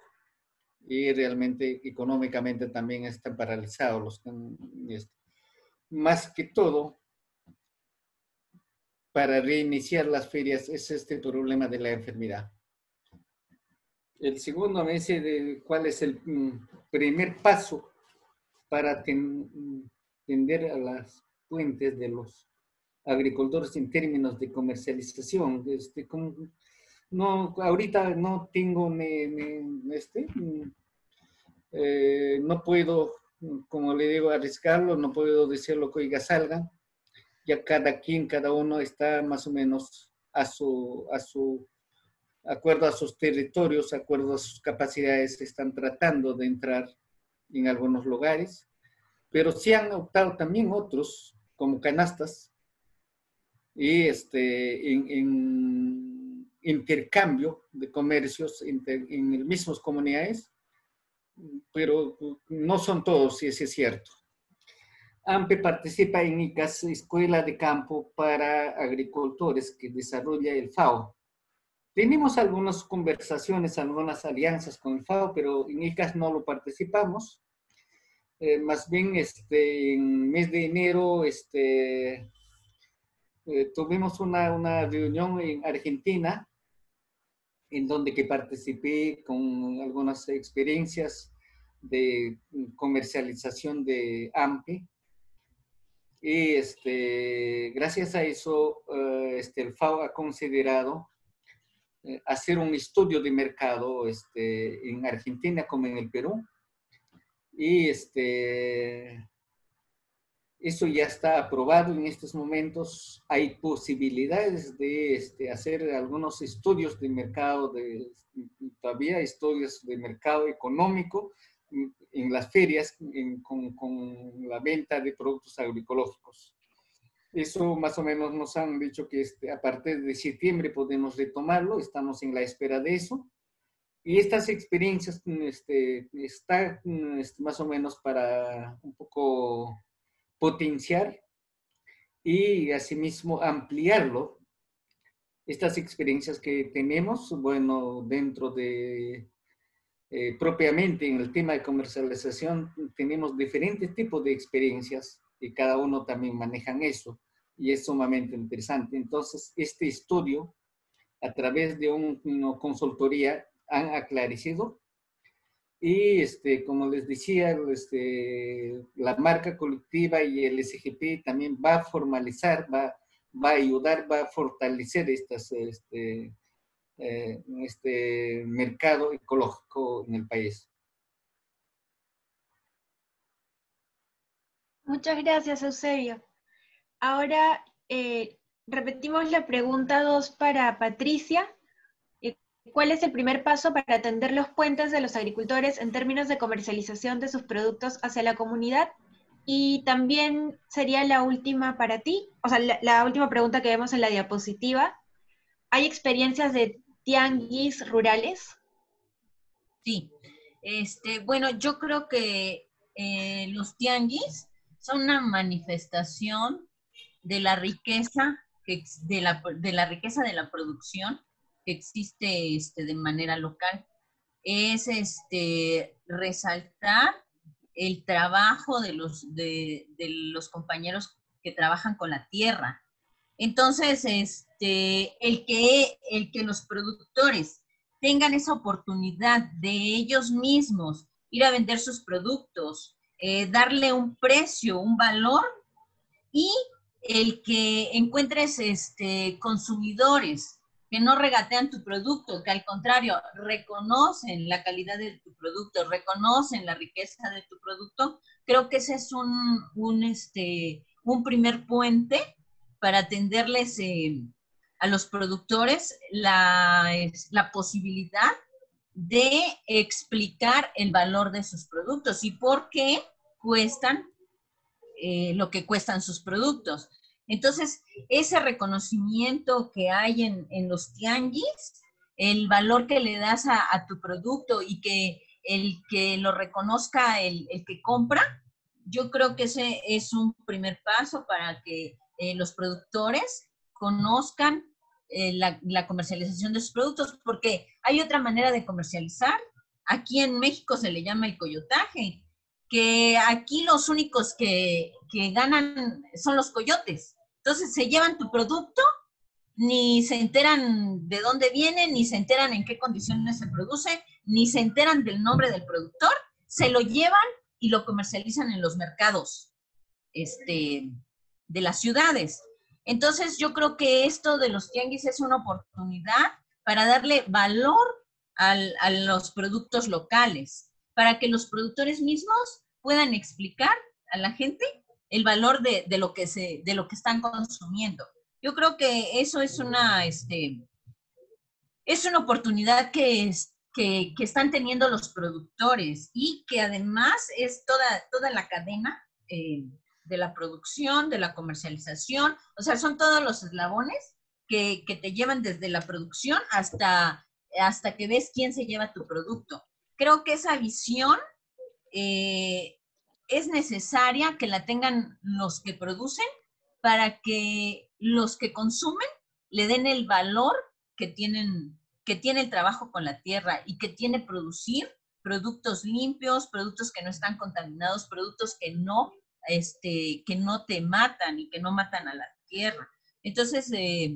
y realmente económicamente también están paralizados. Los, este, más que todo, para reiniciar las ferias es este problema de la enfermedad. El segundo me dice cuál es el mm, primer paso para ten, tender a las fuentes de los agricultores en términos de comercialización. Este, no, ahorita no tengo este, eh, no puedo, como le digo, arriesgarlo, no puedo decir lo que oiga salga. Ya cada quien, cada uno está más o menos a su, a su acuerdo a sus territorios, acuerdo a sus capacidades, están tratando de entrar en algunos lugares, pero sí han optado también otros, como canastas, y este, intercambio de comercios en las mismas comunidades, pero no son todos, si es cierto. AMPE participa en ICAS, Escuela de Campo para Agricultores, que desarrolla el FAO. Tenemos algunas conversaciones, algunas alianzas con el FAO, pero en ICAS no lo participamos. Eh, más bien, este, en mes de enero, este, eh, tuvimos una, una reunión en Argentina, en donde que participé con algunas experiencias de comercialización de AMPE. Y este, gracias a eso, eh, este, el FAO ha considerado eh, hacer un estudio de mercado este, en Argentina como en el Perú. Y este, eso ya está aprobado en estos momentos. Hay posibilidades de este, hacer algunos estudios de mercado, de, todavía estudios de mercado económico en las ferias con, con, la venta de productos agroecológicos. Eso más o menos nos han dicho que este, a partir de septiembre podemos retomarlo, estamos en la espera de eso. Y estas experiencias este, están este, más o menos para un poco potenciar y asimismo ampliarlo. Estas experiencias que tenemos, bueno, dentro de eh, propiamente en el tema de comercialización tenemos diferentes tipos de experiencias y cada uno también manejan eso y es sumamente interesante. Entonces, este estudio, a través de una consultoría, han aclarecido y, este, como les decía, este, la marca colectiva y el SGP también va a formalizar, va, va a ayudar, va a fortalecer estas este, eh, este mercado ecológico en el país. Muchas gracias, Eusebio. Ahora eh, repetimos la pregunta 2 para Patricia. Eh, ¿Cuál es el primer paso para atender los puentes de los agricultores en términos de comercialización de sus productos hacia la comunidad? Y también sería la última para ti, o sea, la, la última pregunta que vemos en la diapositiva. ¿Hay experiencias de tianguis rurales? Sí. Este, bueno, yo creo que eh, los tianguis son una manifestación de la riqueza que, de, la, de la riqueza de la producción que existe este, de manera local. Es este, resaltar el trabajo de los, de, de los compañeros que trabajan con la tierra, entonces, este, el, que, el que los productores tengan esa oportunidad de ellos mismos ir a vender sus productos, eh, darle un precio, un valor y el que encuentres este, consumidores que no regatean tu producto, que al contrario reconocen la calidad de tu producto, reconocen la riqueza de tu producto, creo que ese es un, un, este, un primer puente para atenderles eh, a los productores la, la posibilidad de explicar el valor de sus productos y por qué cuestan eh, lo que cuestan sus productos. Entonces, ese reconocimiento que hay en, en los tianguis, el valor que le das a, a, tu producto y que el que lo reconozca el, el, que compra, yo creo que ese es un primer paso para que eh, los productores conozcan eh, la, la, comercialización de sus productos, porque hay otra manera de comercializar. Aquí en México se le llama el coyotaje, que aquí los únicos que, que ganan son los coyotes. Entonces se llevan tu producto, ni se enteran de dónde viene, ni se enteran en qué condiciones se produce, ni se enteran del nombre del productor, se lo llevan y lo comercializan en los mercados este, de las ciudades. Entonces yo creo que esto de los tianguis es una oportunidad para darle valor al, a los productos locales, para que los productores mismos puedan explicar a la gente el valor de, de, lo, que se, de lo que están consumiendo. Yo creo que eso es una, este, es una oportunidad que, es, que, que, están teniendo los productores y que además es toda, toda la cadena eh, de la producción, de la comercialización, o sea, son todos los eslabones que, que te llevan desde la producción hasta, hasta que ves quién se lleva tu producto. Creo que esa visión eh, es necesaria que la tengan los que producen para que los que consumen le den el valor que tienen que tiene el trabajo con la tierra y que tiene producir productos limpios, productos que no están contaminados, productos que no, este, que no te matan y que no matan a la tierra. Entonces, eh,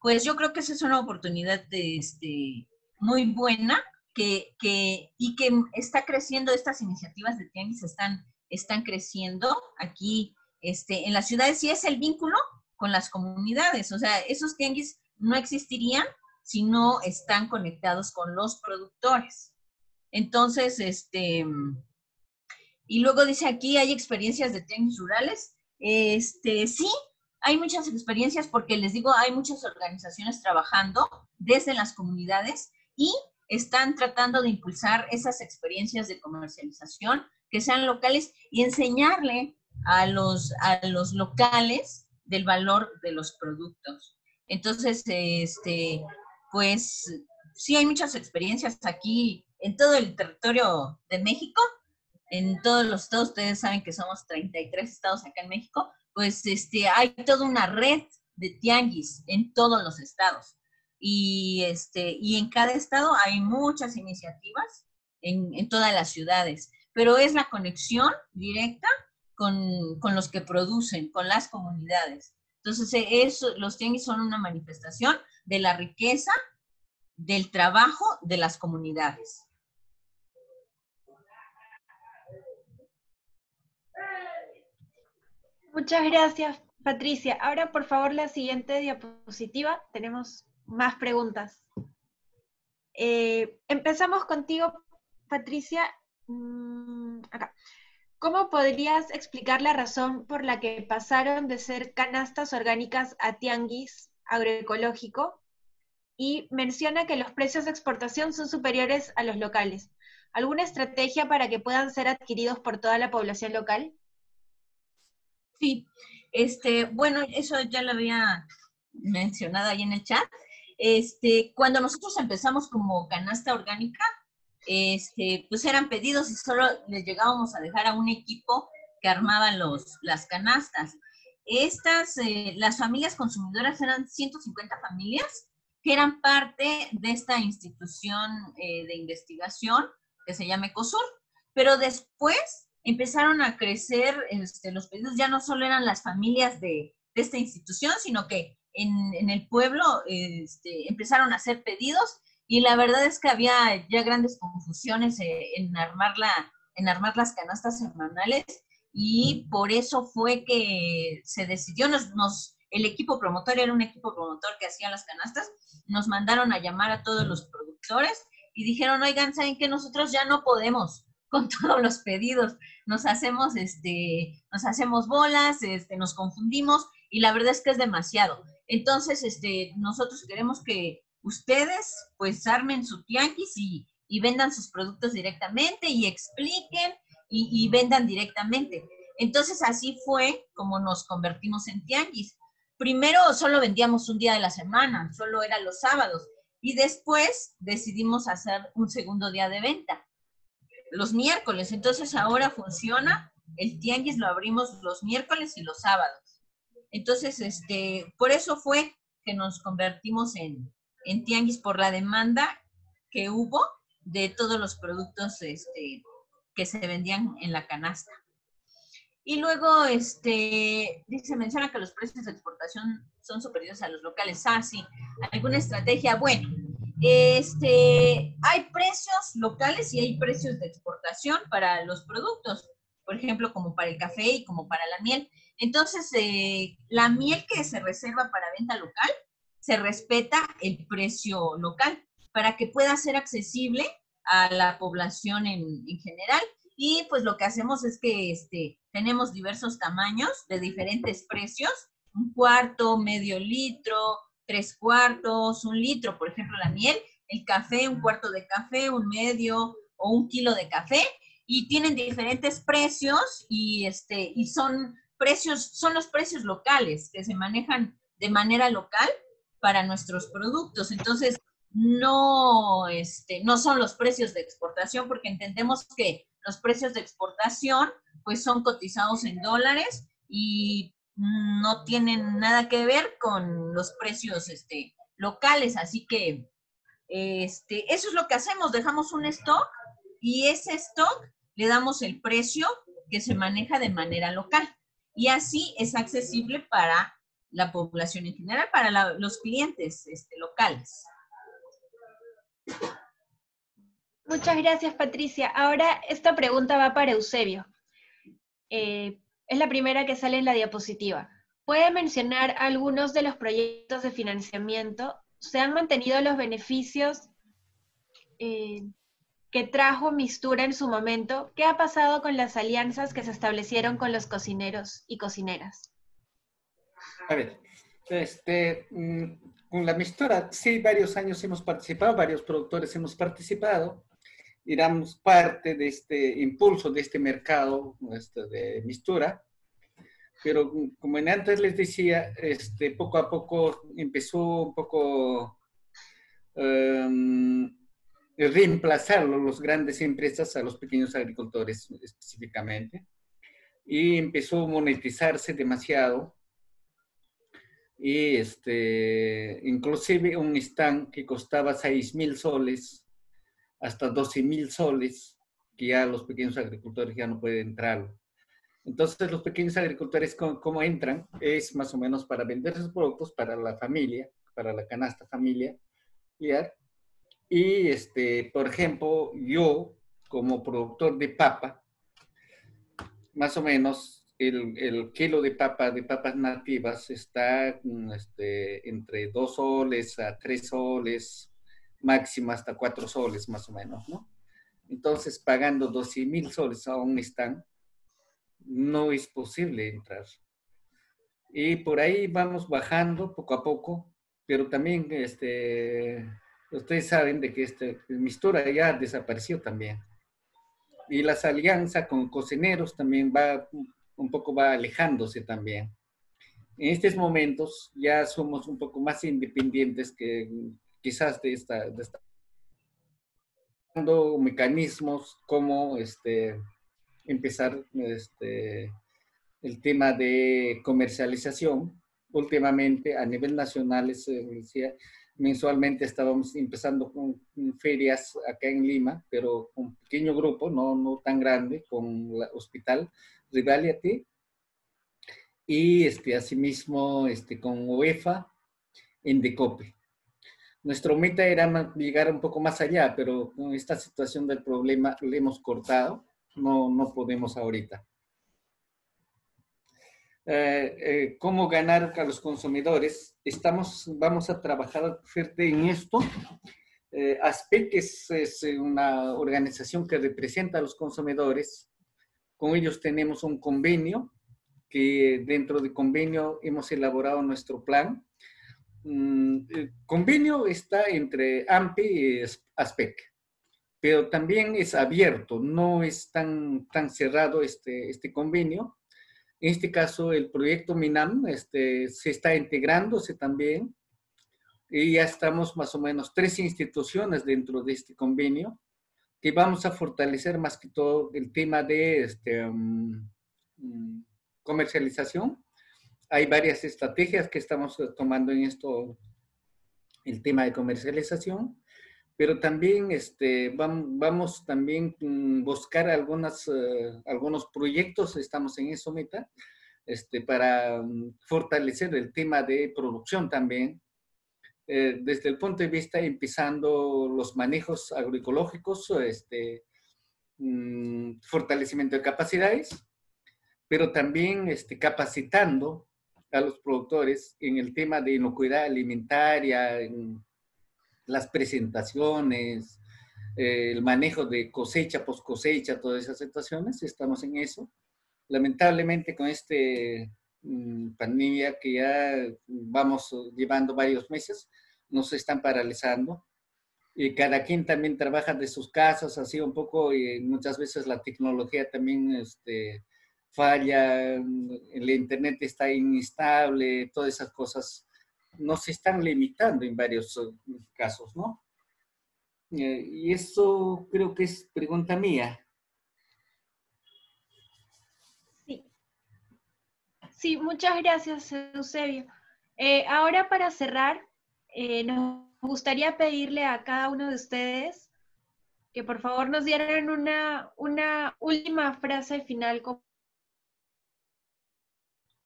pues yo creo que esa es una oportunidad este, muy buena que, y que está creciendo, estas iniciativas de tianguis están, están creciendo aquí este, en las ciudades y es el vínculo con las comunidades. O sea, esos tianguis no existirían si no están conectados con los productores. Entonces, este, y luego dice aquí, ¿hay experiencias de tianguis rurales? Este, sí, hay muchas experiencias porque les digo, hay muchas organizaciones trabajando desde las comunidades y están tratando de impulsar esas experiencias de comercialización que sean locales y enseñarle a los, a los locales del valor de los productos. Entonces, este, pues sí hay muchas experiencias aquí en todo el territorio de México, en todos los estados, ustedes saben que somos 33 estados acá en México, pues este, hay toda una red de tianguis en todos los estados. Y, este, y en cada estado hay muchas iniciativas en, en todas las ciudades, pero es la conexión directa con, con, los que producen, con las comunidades. Entonces, e, eso, los tianguis son una manifestación de la riqueza del trabajo de las comunidades. Muchas gracias, Patricia. Ahora, por favor, la siguiente diapositiva. Tenemos más preguntas. Eh, empezamos contigo, Patricia. Mm, acá. ¿Cómo podrías explicar la razón por la que pasaron de ser canastas orgánicas a tianguis agroecológico? Y menciona que los precios de exportación son superiores a los locales. ¿Alguna estrategia para que puedan ser adquiridos por toda la población local? Sí, este, bueno, eso ya lo había mencionado ahí en el chat. Este, cuando nosotros empezamos como canasta orgánica, este, pues eran pedidos y solo les llegábamos a dejar a un equipo que armaba los, las canastas. Estas, eh, las familias consumidoras eran 150 familias que eran parte de esta institución eh, de investigación que se llama ECOSUR. Pero después empezaron a crecer este, los pedidos, ya no solo eran las familias de, de esta institución, sino que en, en el pueblo este, empezaron a hacer pedidos y la verdad es que había ya grandes confusiones eh, en, armar la, en armar las canastas semanales y por eso fue que se decidió, nos, nos, el equipo promotor era un equipo promotor que hacía las canastas, nos mandaron a llamar a todos los productores y dijeron, oigan, ¿saben que nosotros ya no podemos con todos los pedidos? Nos hacemos, este, nos hacemos bolas, este, nos confundimos y la verdad es que es demasiado. Entonces, este, nosotros queremos que ustedes pues armen su tianguis y, vendan sus productos directamente y expliquen y, y, vendan directamente. Entonces así fue como nos convertimos en tianguis. Primero solo vendíamos un día de la semana, solo eran los sábados, y después decidimos hacer un segundo día de venta, los miércoles. Entonces ahora funciona, el tianguis lo abrimos los miércoles y los sábados. Entonces, este, por eso fue que nos convertimos en, en tianguis por la demanda que hubo de todos los productos este, que se vendían en la canasta. Y luego, este, dice, menciona que los precios de exportación son superiores a los locales. Ah, sí. ¿Alguna estrategia? Bueno, este, hay precios locales y hay precios de exportación para los productos. Por ejemplo, como para el café y como para la miel. Entonces, eh, la miel que se reserva para venta local se respeta el precio local para que pueda ser accesible a la población en, en general. Y pues lo que hacemos es que este, tenemos diversos tamaños de diferentes precios, un cuarto, medio litro, tres cuartos, un litro, por ejemplo, la miel, el café, un cuarto de café, un medio o un kilo de café, y tienen diferentes precios y, este, y son precios, son los precios locales que se manejan de manera local para nuestros productos. Entonces, no, este, no son los precios de exportación, porque entendemos que los precios de exportación pues son cotizados en dólares y no tienen nada que ver con los precios este, locales, así que Este, eso es lo que hacemos, dejamos un stock y ese stock le damos el precio que se maneja de manera local. Y así es accesible para la población en general, para los clientes este, locales. Muchas gracias, Patricia. Ahora esta pregunta va para Eusebio. Eh, es la primera que sale en la diapositiva. ¿Puede mencionar algunos de los proyectos de financiamiento? ¿Se han mantenido los beneficios eh, que trajo Mistura en su momento? ¿Qué ha pasado con las alianzas que se establecieron con los cocineros y cocineras? A ver, este, mm, con la mistura, sí, varios años hemos participado, varios productores hemos participado, y damos parte de este impulso de este mercado este, de mistura, pero como antes les decía, este, poco a poco empezó un poco em, reemplazar las grandes empresas a los pequeños agricultores específicamente, y empezó a monetizarse demasiado. Y este, inclusive un stand que costaba 6 mil soles hasta 12 mil soles, que ya los pequeños agricultores ya no pueden entrar. Entonces los pequeños agricultores, ¿cómo, entran? Es más o menos para vender sus productos para la familia, para la canasta familia, ¿ya? Y, este, por ejemplo, yo como productor de papa, más o menos el, el kilo de papa, de papas nativas, está mm, este, entre 2 soles a 3 soles, máximo hasta 4 soles más o menos, ¿no? Entonces, pagando 12 mil soles a un stand, no es posible entrar. Y por ahí vamos bajando poco a poco, pero también este, ustedes saben de que este, Mistura ya desapareció también. Y las alianzas con cocineros también va un poco va alejándose también. En estos momentos ya somos un poco más independientes que quizás de esta, de esta mecanismos como este, empezar este, el tema de comercialización. Últimamente a nivel nacional, es, eh, mensualmente estábamos empezando con ferias acá en Lima, pero un pequeño grupo, no, no tan grande, con el hospital Rivaliate y este, asimismo este, con UEFA en Decope. Nuestro meta era llegar un poco más allá, pero con esta situación del problema le hemos cortado, no, no podemos ahorita. Eh, eh, ¿Cómo ganar a los consumidores? Estamos, vamos a trabajar fuerte en esto. Eh, ASPEC es, es una organización que representa a los consumidores. Con ellos tenemos un convenio, que dentro del convenio hemos elaborado nuestro plan. Mm, el convenio está entre AMPE y ASPEC, pero también es abierto, no es tan, tan cerrado este, este convenio. En este caso, el proyecto MINAM este, se está integrándose también y ya estamos más o menos tres instituciones dentro de este convenio que vamos a fortalecer más que todo el tema de este, um, comercialización. Hay varias estrategias que estamos eh, tomando en esto, el tema de comercialización, pero también este, vam- vamos también mm, buscar algunas, eh, algunos proyectos, estamos en eso meta, este, para mm, fortalecer el tema de producción también, eh, desde el punto de vista empezando los manejos agroecológicos, este, mm, fortalecimiento de capacidades, pero también este, capacitando a los productores en el tema de inocuidad alimentaria, en las presentaciones, eh, el manejo de cosecha, post cosecha, todas esas situaciones, estamos en eso. Lamentablemente con este mm, pandemia que ya vamos llevando varios meses, nos están paralizando. Y cada quien también trabaja de sus casas, así un poco, y muchas veces la tecnología también este, falla, el internet está inestable, todas esas cosas nos están limitando en varios eh, casos, ¿no? Eh, y eso creo que es pregunta mía. Sí. Sí, muchas gracias, Eusebio. Eh, ahora para cerrar, nos gustaría pedirle a cada uno de ustedes que por favor nos dieran una, una última frase final con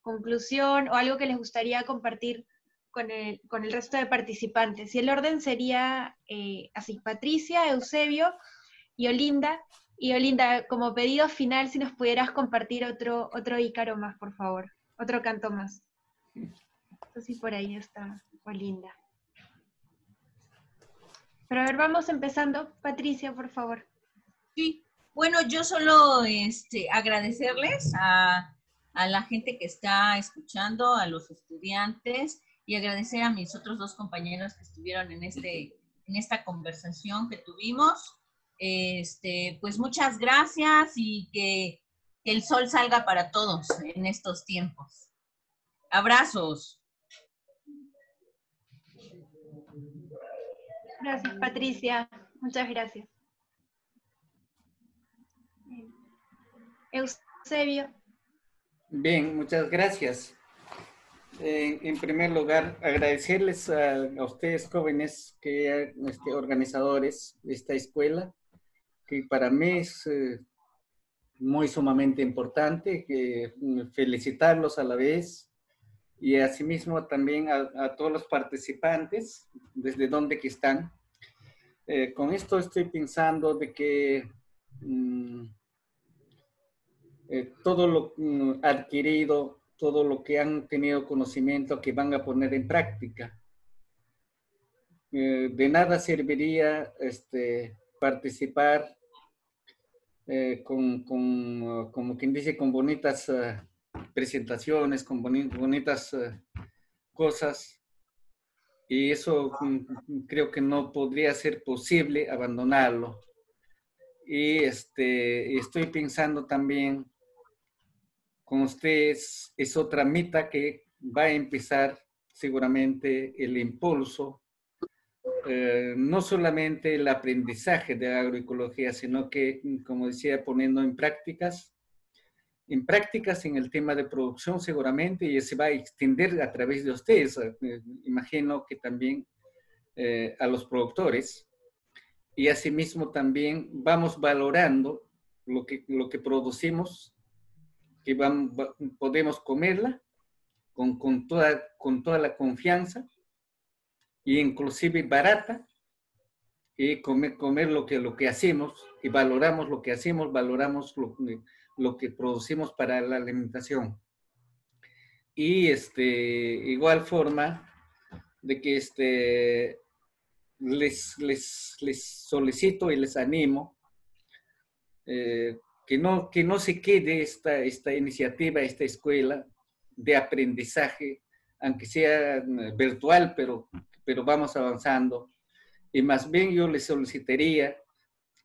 conclusión o algo que les gustaría compartir con el, con el resto de participantes. Y el orden sería eh, así, Patricia, Eusebio y Olinda. Y Olinda, como pedido final, si nos pudieras compartir otro, otro ícaro más, por favor, otro canto más. Así por ahí está Olinda. Pero a ver, vamos empezando. Patricia, por favor. Sí, bueno, yo solo este, agradecerles a, a la gente que está escuchando, a los estudiantes y agradecer a mis otros dos compañeros que estuvieron en, este, en esta conversación que tuvimos. Este, pues muchas gracias y que, que el sol salga para todos en estos tiempos. Abrazos. Gracias, Patricia. Muchas gracias. Eusebio. Bien, muchas gracias. Eh, en primer lugar, agradecerles a, a ustedes jóvenes, que, este, organizadores de esta escuela, que para mí es eh, muy sumamente importante, que mm, felicitarlos a la vez y asimismo también a, a todos los participantes, desde donde que están. Eh, con esto estoy pensando de que mm, eh, todo lo mm, adquirido, todo lo que han tenido conocimiento que van a poner en práctica. Eh, de nada serviría este, participar eh, con, con, como quien dice, con bonitas uh, presentaciones, con boni bonitas uh, cosas. Y eso mm, creo que no podría ser posible abandonarlo. Y este, estoy pensando también con ustedes es otra meta que va a empezar seguramente el impulso, eh, no solamente el aprendizaje de agroecología, sino que, como decía, poniendo en prácticas, en prácticas en el tema de producción seguramente y se va a extender a través de ustedes, eh, imagino que también eh, a los productores. Y asimismo también vamos valorando lo que, lo que producimos que podemos comerla con, con, toda, con toda la confianza e inclusive barata y comer, comer lo, que, lo que hacemos y valoramos lo que hacemos, valoramos lo, lo que producimos para la alimentación. Y este, igual forma de que este, les, les, les solicito y les animo eh, que no, que no se quede esta, esta iniciativa, esta escuela de aprendizaje, aunque sea mm, virtual, pero, pero vamos avanzando. Y más bien yo les solicitaría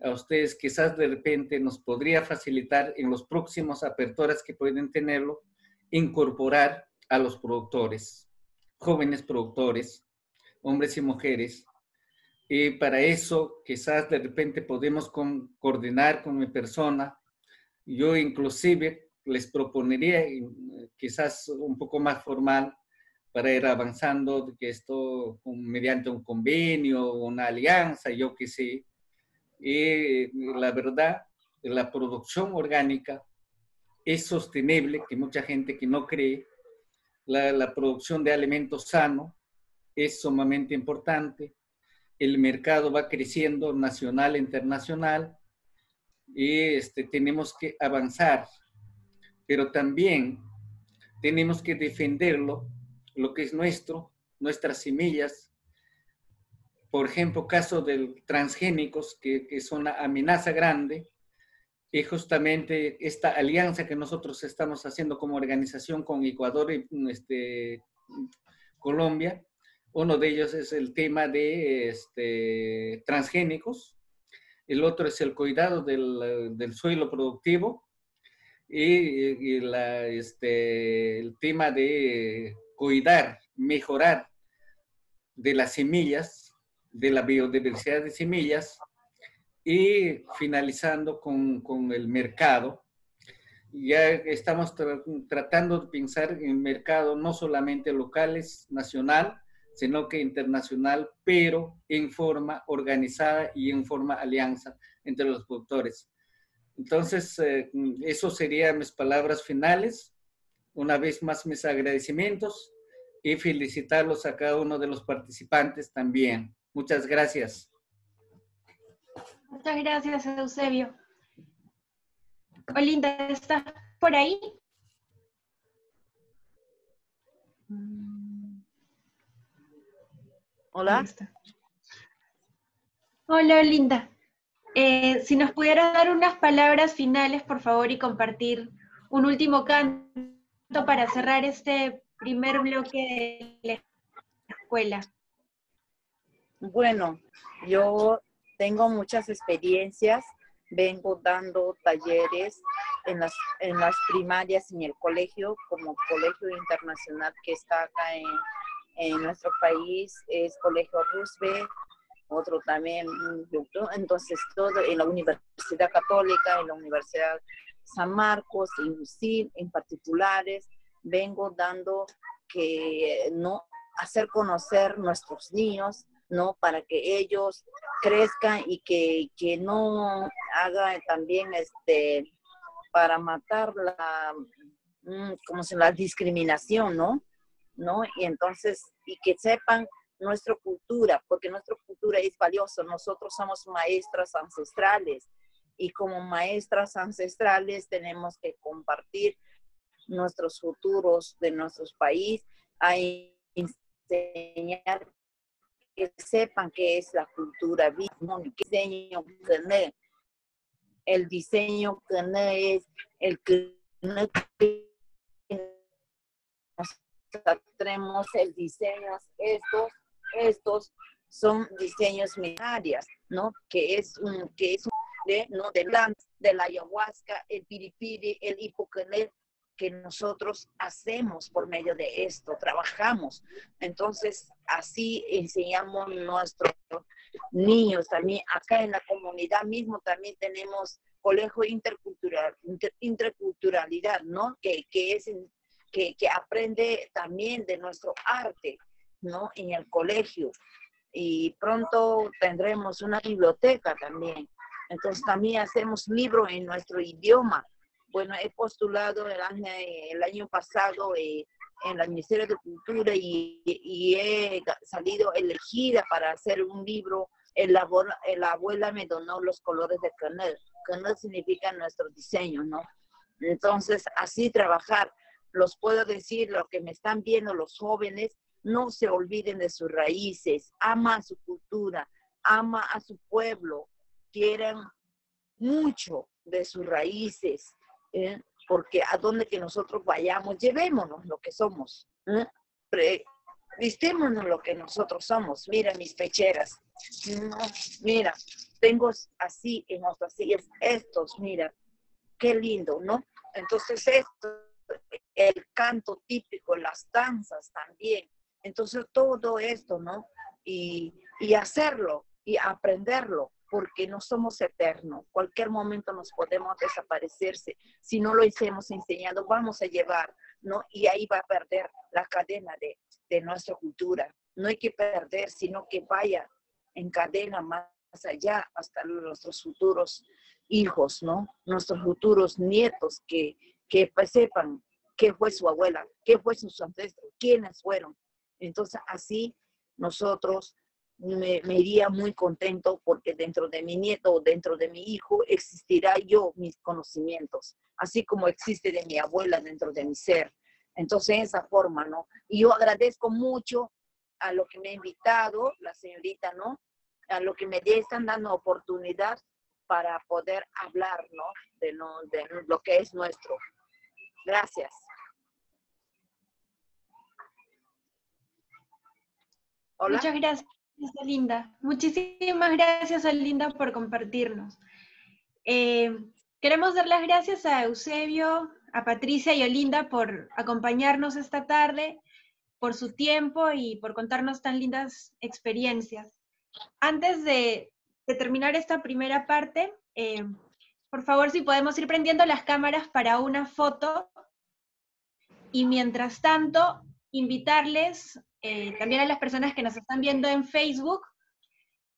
a ustedes, quizás de repente nos podría facilitar en los próximos aperturas que pueden tenerlo, incorporar a los productores, jóvenes productores, hombres y mujeres. Y para eso, quizás de repente podemos coordinar con mi persona yo inclusive les proponería, quizás un poco más formal, para ir avanzando, que esto mediante un convenio, una alianza, yo qué sé. Y la verdad, la producción orgánica es sostenible, que mucha gente que no cree, la, la producción de alimentos sanos es sumamente importante. El mercado va creciendo nacional e internacional este, tenemos que avanzar, pero también tenemos que defenderlo, lo que es nuestro, nuestras semillas. Por ejemplo, caso de transgénicos, que, que son una amenaza grande, y justamente esta alianza que nosotros estamos haciendo como organización con Ecuador y este, Colombia, uno de ellos es el tema de este, transgénicos, el otro es el cuidado del, del suelo productivo y, la, este, el tema de cuidar, mejorar de las semillas, de la biodiversidad de semillas y finalizando con, con el mercado. Ya estamos tratando de pensar en mercado no solamente locales, nacional, sino que internacional, pero en forma organizada y en forma alianza entre los productores. Entonces, eh, eso serían mis palabras finales. Una vez más, mis agradecimientos y felicitarlos a cada uno de los participantes también. Muchas gracias. Muchas gracias, Eusebio. Olinda, ¿estás por ahí? Hola. Hola, Olinda. Eh, si nos pudieras dar unas palabras finales, por favor, y compartir un último canto para cerrar este primer bloque de la escuela. Bueno, yo tengo muchas experiencias, vengo dando talleres en las, en las primarias en el colegio, como colegio internacional que está acá en, en nuestro país, es Colegio Roosevelt, otro también, entonces todo en la Universidad Católica, en la Universidad San Marcos, en UCIL, en particulares, vengo dando que no hacer conocer nuestros niños, ¿no? Para que ellos crezcan y que, que no hagan también este, para matar la, mm, como se la discriminación, ¿no? ¿No? Y entonces, y que sepan nuestra cultura, porque nuestra cultura es valiosa. Nosotros somos maestras ancestrales y como maestras ancestrales tenemos que compartir nuestros futuros de nuestros países, a enseñar que sepan qué es la cultura qué diseño tener. El diseño que es el que tenemos el diseño estos estos son diseños minarias, ¿no? Que es un, que es de, ¿no? de, la, de la ayahuasca, el piripiri, el hipocanel, que nosotros hacemos por medio de esto, trabajamos. Entonces, así enseñamos nuestros niños también. Acá en la comunidad mismo también tenemos colegio intercultural, interculturalidad, ¿no? Que, que es, que, que aprende también de nuestro arte. ¿no? En el colegio. Y pronto tendremos una biblioteca también. Entonces también hacemos libros en nuestro idioma. Bueno, he postulado el año, el año pasado eh, en el Ministerio de Cultura y, he salido elegida para hacer un libro. El abuela, la abuela me donó los colores de canel. Canel significa nuestro diseño, ¿no? Entonces, así trabajar. Los puedo decir, lo que me están viendo los jóvenes, no se olviden de sus raíces, ama a su cultura, ama a su pueblo, quieran mucho de sus raíces, ¿eh? porque a donde que nosotros vayamos, llevémonos lo que somos, ¿eh? vistémonos lo que nosotros somos. Mira mis pecheras, mira, tengo así en otras sillas, estos, mira, qué lindo, ¿no? Entonces esto, el canto típico, las danzas también, entonces, todo esto, ¿no? Y, hacerlo y aprenderlo, porque no somos eternos. Cualquier momento nos podemos desaparecerse. Si no lo hemos enseñado, vamos a llevar, ¿no? Y ahí va a perder la cadena de, de nuestra cultura. No hay que perder, sino que vaya en cadena más allá hasta nuestros futuros hijos, ¿no? Nuestros futuros nietos que, que sepan qué fue su abuela, qué fue sus ancestros, quiénes fueron, entonces, así nosotros me, iría muy contento porque dentro de mi nieto dentro de mi hijo existirá yo mis conocimientos, así como existe de mi abuela dentro de mi ser. Entonces, esa forma, ¿no? Y yo agradezco mucho a lo que me ha invitado, la señorita, ¿no? A lo que me están dando oportunidad para poder hablar, ¿no? De, no, de lo que es nuestro. Gracias. Muchas gracias, Linda. Muchísimas gracias, Linda, por compartirnos. Eh, queremos dar las gracias a Eusebio, a Patricia y Olinda por acompañarnos esta tarde, por su tiempo y por contarnos tan lindas experiencias. Antes de, terminar esta primera parte, eh, por favor, si podemos ir prendiendo las cámaras para una foto. Y mientras tanto, invitarles eh, también a las personas que nos están viendo en Facebook.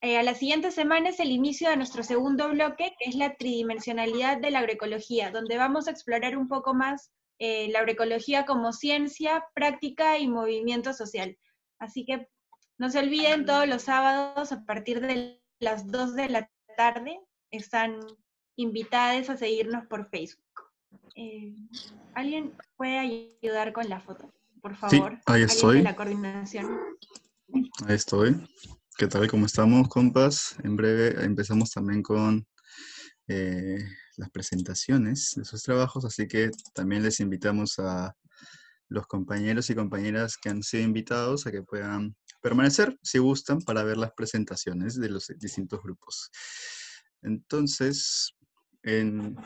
Eh, a la siguiente semana es el inicio de nuestro segundo bloque, que es la tridimensionalidad de la agroecología, donde vamos a explorar un poco más eh, la agroecología como ciencia, práctica y movimiento social. Así que no se olviden, todos los sábados a partir de las 2 de la tarde están invitadas a seguirnos por Facebook. Eh, ¿Alguien puede ayudar con la foto? Por favor. ahí ¿Alguien de estoy. La coordinación. Ahí estoy. ¿Qué tal? ¿Cómo estamos, compas? En breve empezamos también con eh, las presentaciones de sus trabajos, así que también les invitamos a los compañeros y compañeras que han sido invitados a que puedan permanecer, si gustan, para ver las presentaciones de los distintos grupos. Entonces, en-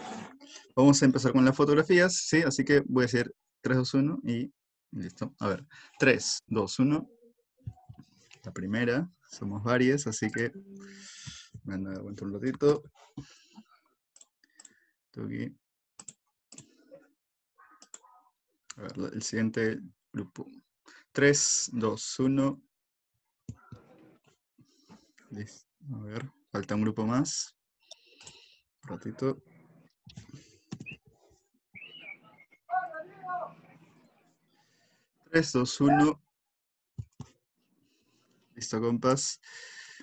vamos a empezar con las fotografías, ¿sí? Así que voy a decir 3, 2, 1 y listo. A ver, 3, 2, 1. La primera, somos varias, así que me van a dar vuelta un ratito. Tuki. A ver, el siguiente grupo. 3, 2, 1. Listo. A ver, falta un grupo más. Un ratito. Tres, dos, uno. Listo, compas.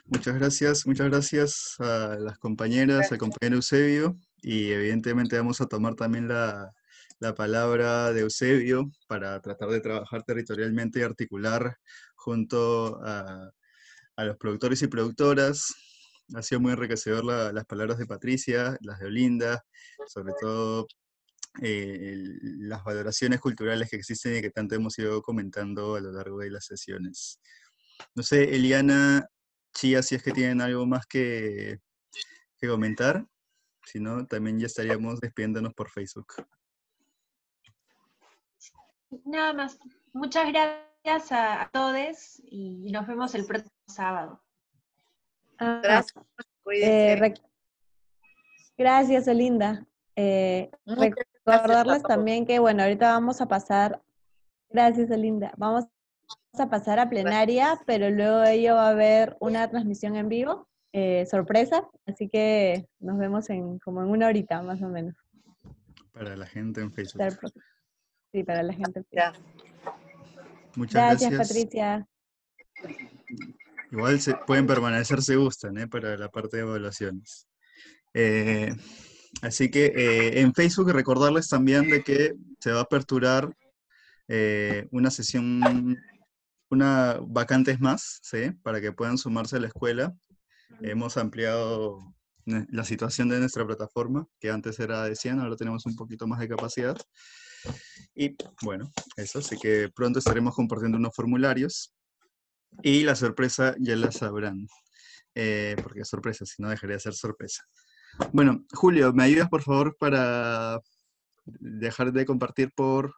Muchas gracias, muchas gracias a las compañeras, al compañero Eusebio, y evidentemente vamos a tomar también la, la palabra de Eusebio para tratar de trabajar territorialmente y articular junto a, a los productores y productoras. Ha sido muy enriquecedor la- las palabras de Patricia, las de Olinda, sobre todo eh, las valoraciones culturales que existen y que tanto hemos ido comentando a lo largo de las sesiones. No sé, Eliana, Chía, si es que tienen algo más que, que comentar. Si no, también ya estaríamos despidiéndonos por Facebook. Nada más. Muchas gracias a todos y nos vemos el próximo sábado. Ah, Gracias. eh, Gracias, Olinda. Eh, Muchas gracias a recordarles también que, bueno, ahorita vamos a pasar, gracias, Olinda, vamos a pasar a plenaria, pero luego de ello va a haber una transmisión en vivo, eh, sorpresa, así que nos vemos en como en una horita más o menos. Para la gente en Facebook. Sí, para la gente. Ya. Muchas Gracias, gracias. Patricia. Igual se, pueden permanecer si gustan, ¿eh? para la parte de evaluaciones. Eh, así que eh, en Facebook recordarles también de que se va a aperturar eh, una sesión, una vacantes más, ¿sí? para que puedan sumarse a la escuela. Hemos ampliado ne- la situación de nuestra plataforma, que antes era de 100, ahora tenemos un poquito más de capacidad. Y bueno, eso, así que pronto estaremos compartiendo unos formularios. Y la sorpresa ya la sabrán. eh, porque es sorpresa, si no dejaría de ser sorpresa. Bueno, Julio, ¿me ayudas por favor para dejar de compartir por